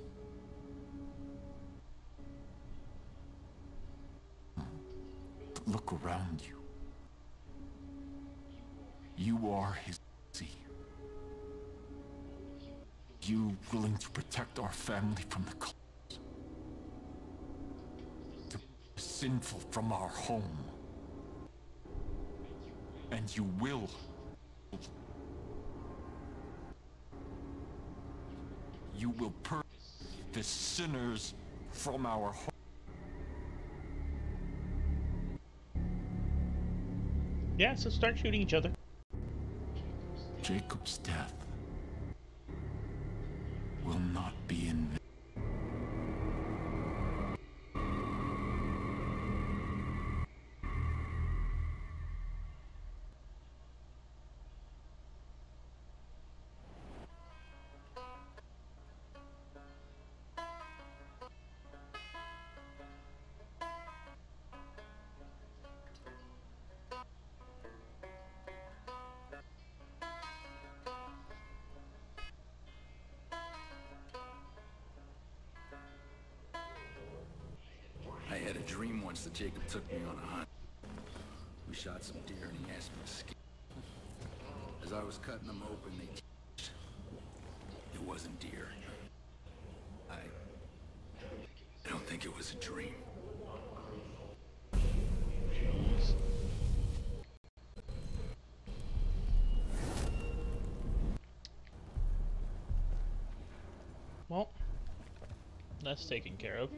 [SPEAKER 3] But look around you. You are his legacy. You willing to protect our family from the cult. To sinful from our home. And you will. You will purge the sinners from our home.
[SPEAKER 2] Yeah, so start shooting each other.
[SPEAKER 3] Jacob's death
[SPEAKER 10] Jacob took me on a hunt. We shot some deer and he asked me to skin. As I was cutting them open, they. It wasn't deer. I... I don't think it was a dream.
[SPEAKER 2] Well, that's taken care of.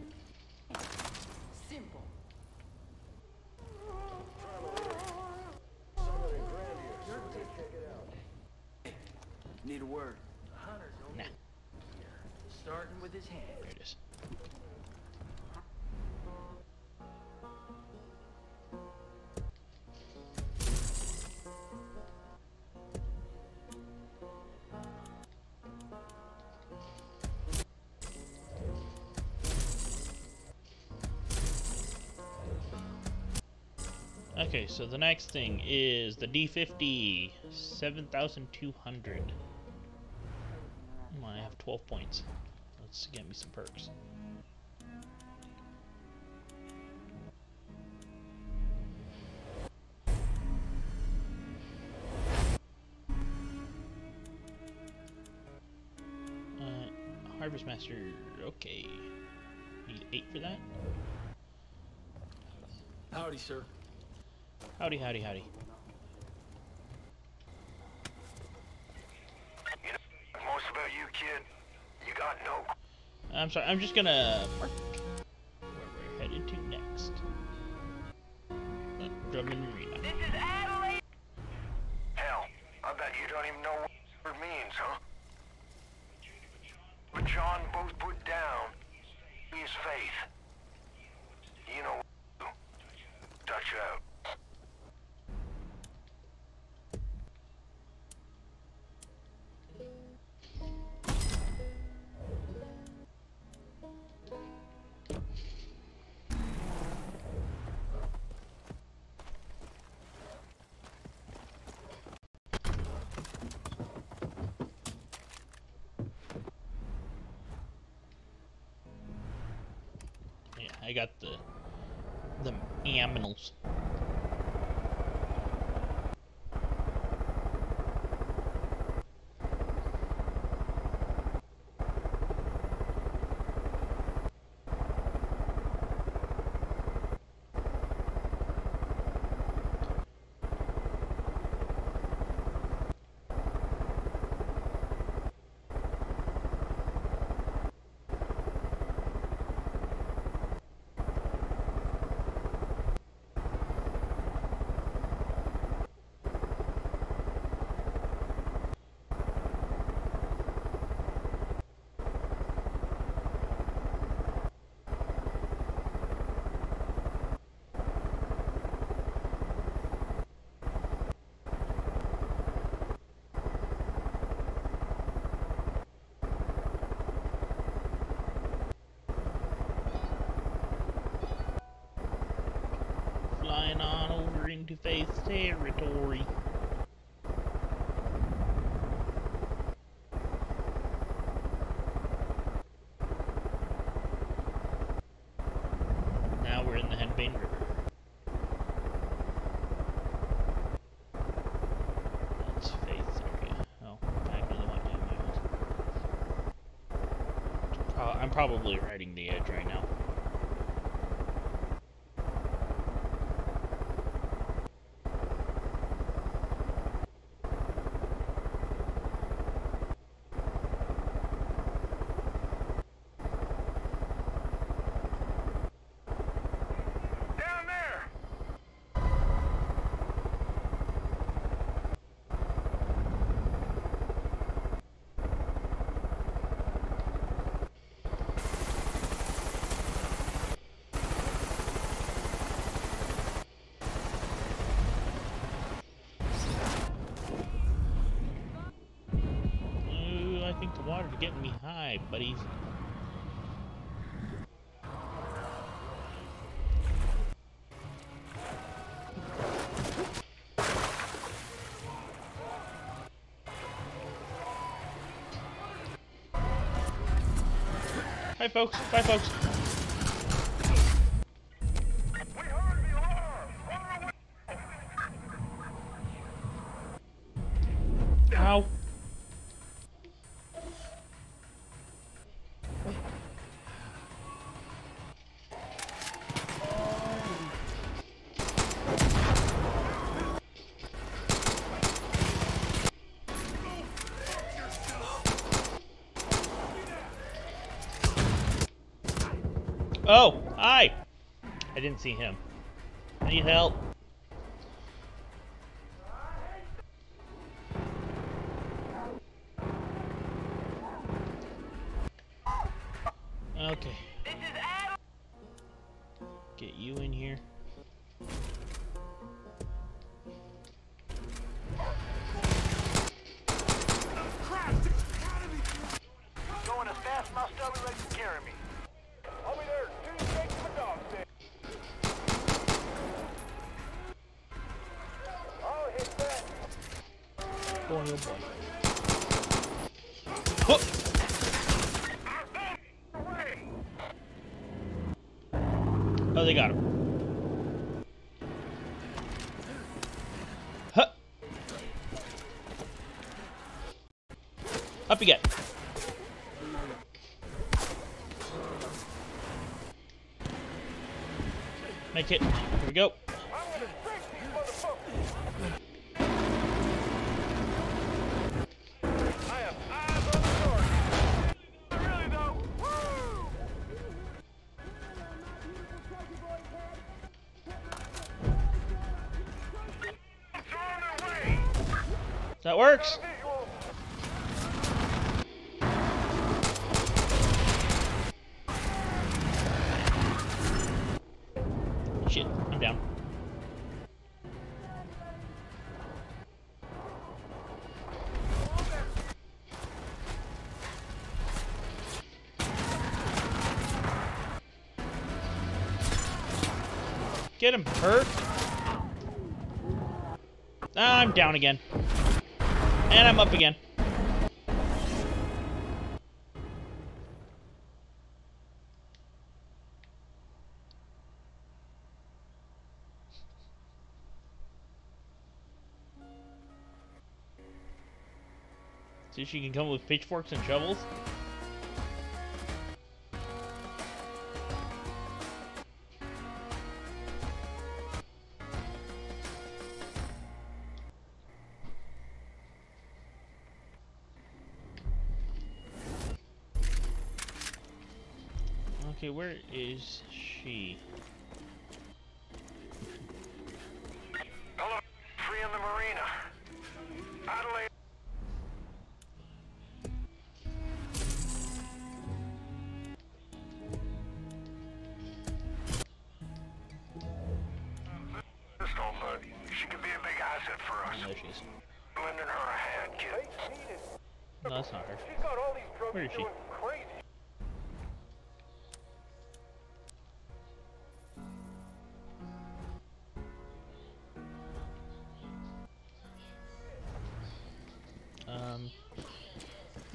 [SPEAKER 2] Okay, so the next thing is the D50, 7,200. Hmm, I have 12 points. Let's get me some perks. Uh, Harvest Master, okay. Need 8 for that?
[SPEAKER 3] Howdy, sir.
[SPEAKER 2] Howdy, howdy, howdy.
[SPEAKER 7] You know, most about you, kid. You got no.
[SPEAKER 2] I'm sorry. I'm just gonna. territory. Now we're in the Henbane River. Oh, uh, I'm probably riding the edge right now. Hi, buddies. Hi, folks. Bye, folks. I didn't see him. I need help.
[SPEAKER 7] Make
[SPEAKER 2] it. Here we go. That works. I'm down again. And I'm up again. See if she can come with pitchforks and shovels.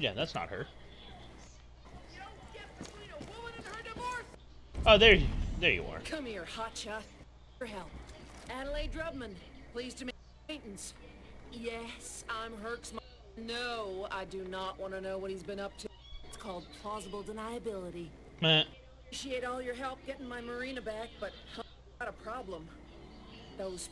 [SPEAKER 2] Yeah, that's not her. Oh, there, there you are.
[SPEAKER 11] Come here, hotshot. For help. Adelaide Drubman, pleased to make acquaintance. Yes, I'm Hurk's mo- No, I do not want to know what he's been up to. It's called plausible deniability.
[SPEAKER 2] Meh.
[SPEAKER 11] Appreciate all your help getting my marina back, but huh, got a problem. Those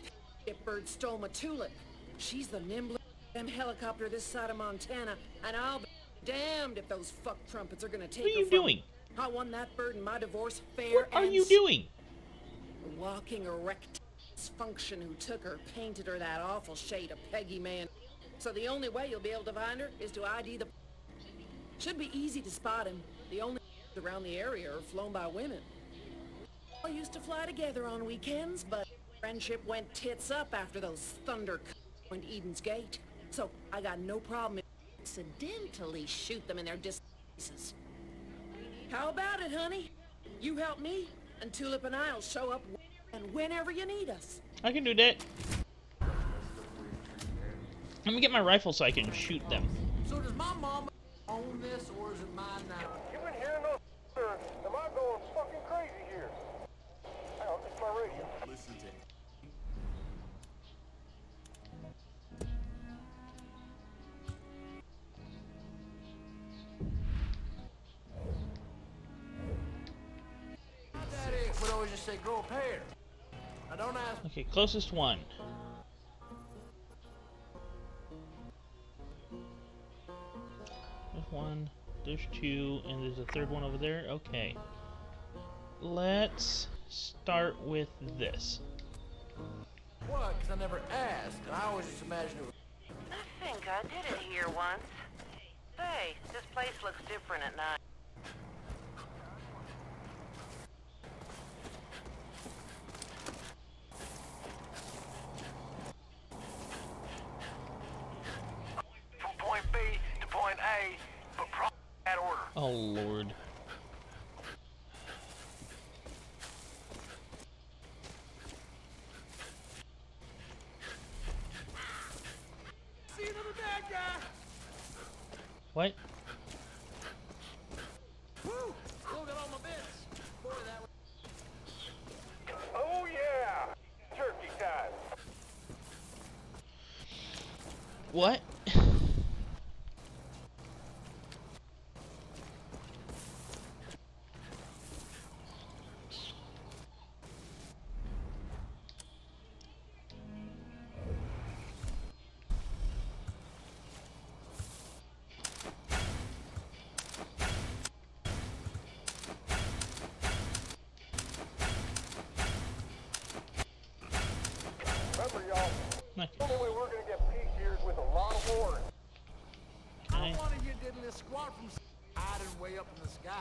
[SPEAKER 11] shitbirds stole my tulip. She's the nimblest damn helicopter this side of Montana, and I'll be damned if those fuck trumpets are gonna take
[SPEAKER 2] What are you doing?
[SPEAKER 11] I won that bird in my divorce fair
[SPEAKER 2] What are you doing?
[SPEAKER 11] walking erect dysfunction who took her painted her that awful shade of Peggy man. So the only way you'll be able to find her is to ID the... Should be easy to spot him. The only around the area are flown by women. I used to fly together on weekends, but friendship went tits up after those thunder went Eden's Gate. So I got no problem accidentally shoot them in their displaces. How about it, honey? You help me, and Tulip and I'll show up and whenever you need us.
[SPEAKER 2] I can do that. Let me get my rifle so I can shoot them.
[SPEAKER 12] So does my mom own this, or is it mine now? Just say, grow a pair. I don't ask.
[SPEAKER 2] Okay, closest one. There's one, there's two, and there's a third one over there. Okay. Let's start with this.
[SPEAKER 12] What? Because I never asked, and I always just imagined it was.
[SPEAKER 5] I think I did it here once. Hey, this place looks different at night.
[SPEAKER 7] From point B to point A, but probably that order.
[SPEAKER 2] Oh lord.
[SPEAKER 12] See another bad guy.
[SPEAKER 2] What?
[SPEAKER 12] Woo! Still got all my bits. Boy, that was.
[SPEAKER 7] Oh yeah! Turkey time.
[SPEAKER 2] What?
[SPEAKER 12] for it. I
[SPEAKER 2] Okay.
[SPEAKER 12] don't diddly squat from hiding way up in the sky.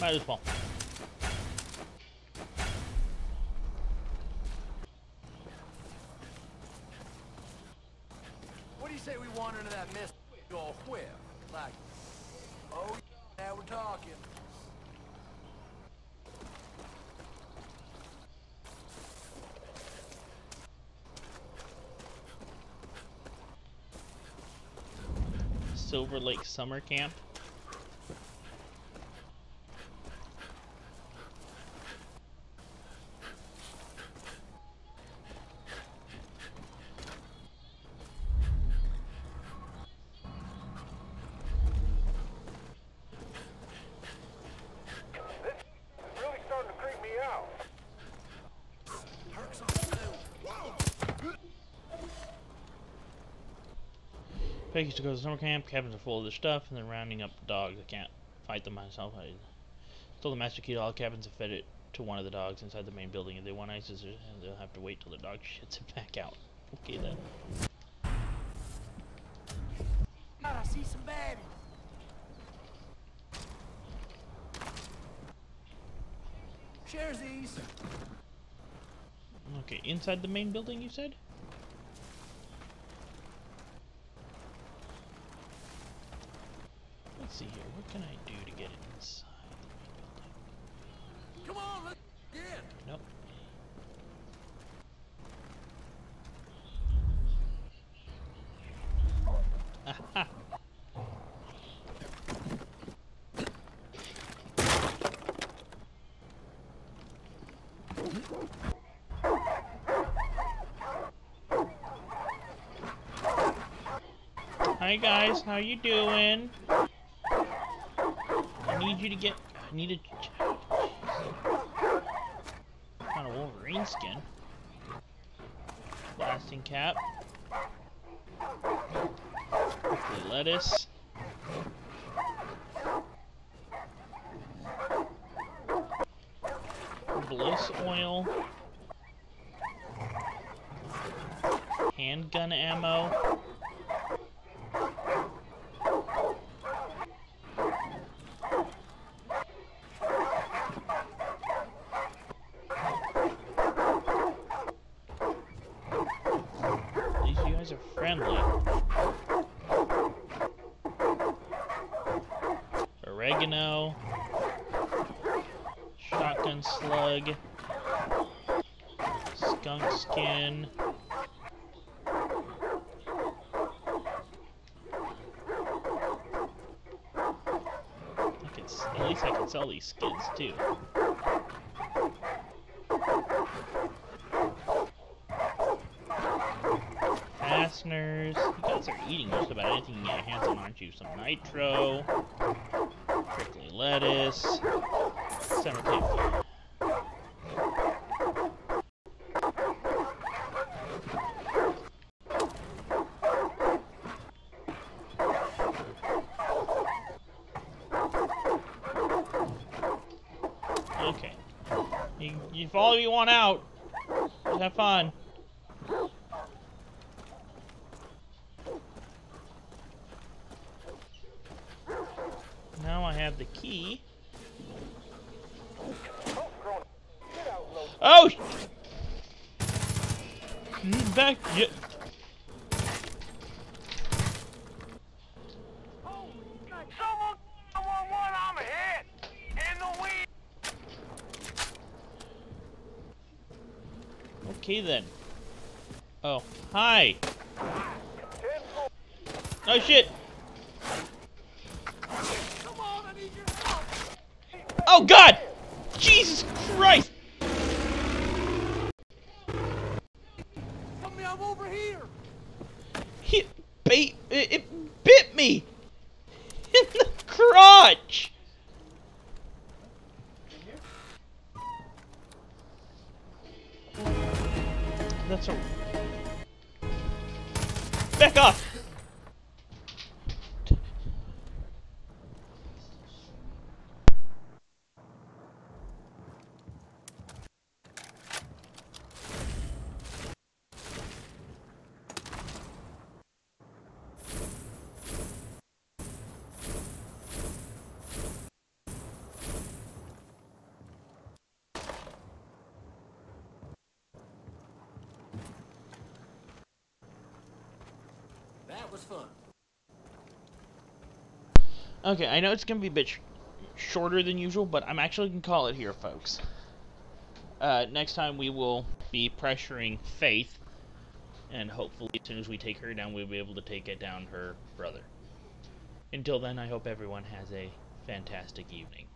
[SPEAKER 2] Might as well.
[SPEAKER 12] What do you say we wander into that mist or where? Like, oh, now we're talking.
[SPEAKER 2] Silver Lake Summer Camp.
[SPEAKER 7] Peggies to
[SPEAKER 2] go to summer camp, cabins are full of their stuff, and then rounding up dogs. I can't fight them myself. I stole the master key to all cabins and fed it to one of the dogs inside the main building. If they want ices, they'll have to wait till the dog shits it back out. Okay then.
[SPEAKER 12] God, I see some baddies. Shares these.
[SPEAKER 2] Okay, inside the main building, you said? Let's see here. What can I do to get inside the main building?
[SPEAKER 12] Come on, let's get.
[SPEAKER 2] Nope. Aha. Hi guys, how you doing? I need you to get. I need a. Of Wolverine skin. Blasting cap. Hopefully lettuce. Bliss oil. Handgun ammo. These you guys are friendly. Oregano. Shotgun slug. Skunk skin. I can, s- at least I can sell these skins too. fasteners. You guys are eating just about anything you get hands on, aren't you? Some nitro, prickly lettuce, summer Okay, I know it's going to be a bit sh shorter than usual, but I'm actually going to call it here, folks. Uh, next time we will be pressuring Faith, and hopefully as soon as we take her down, we'll be able to take it down her brother. Until then, I hope everyone has a fantastic evening.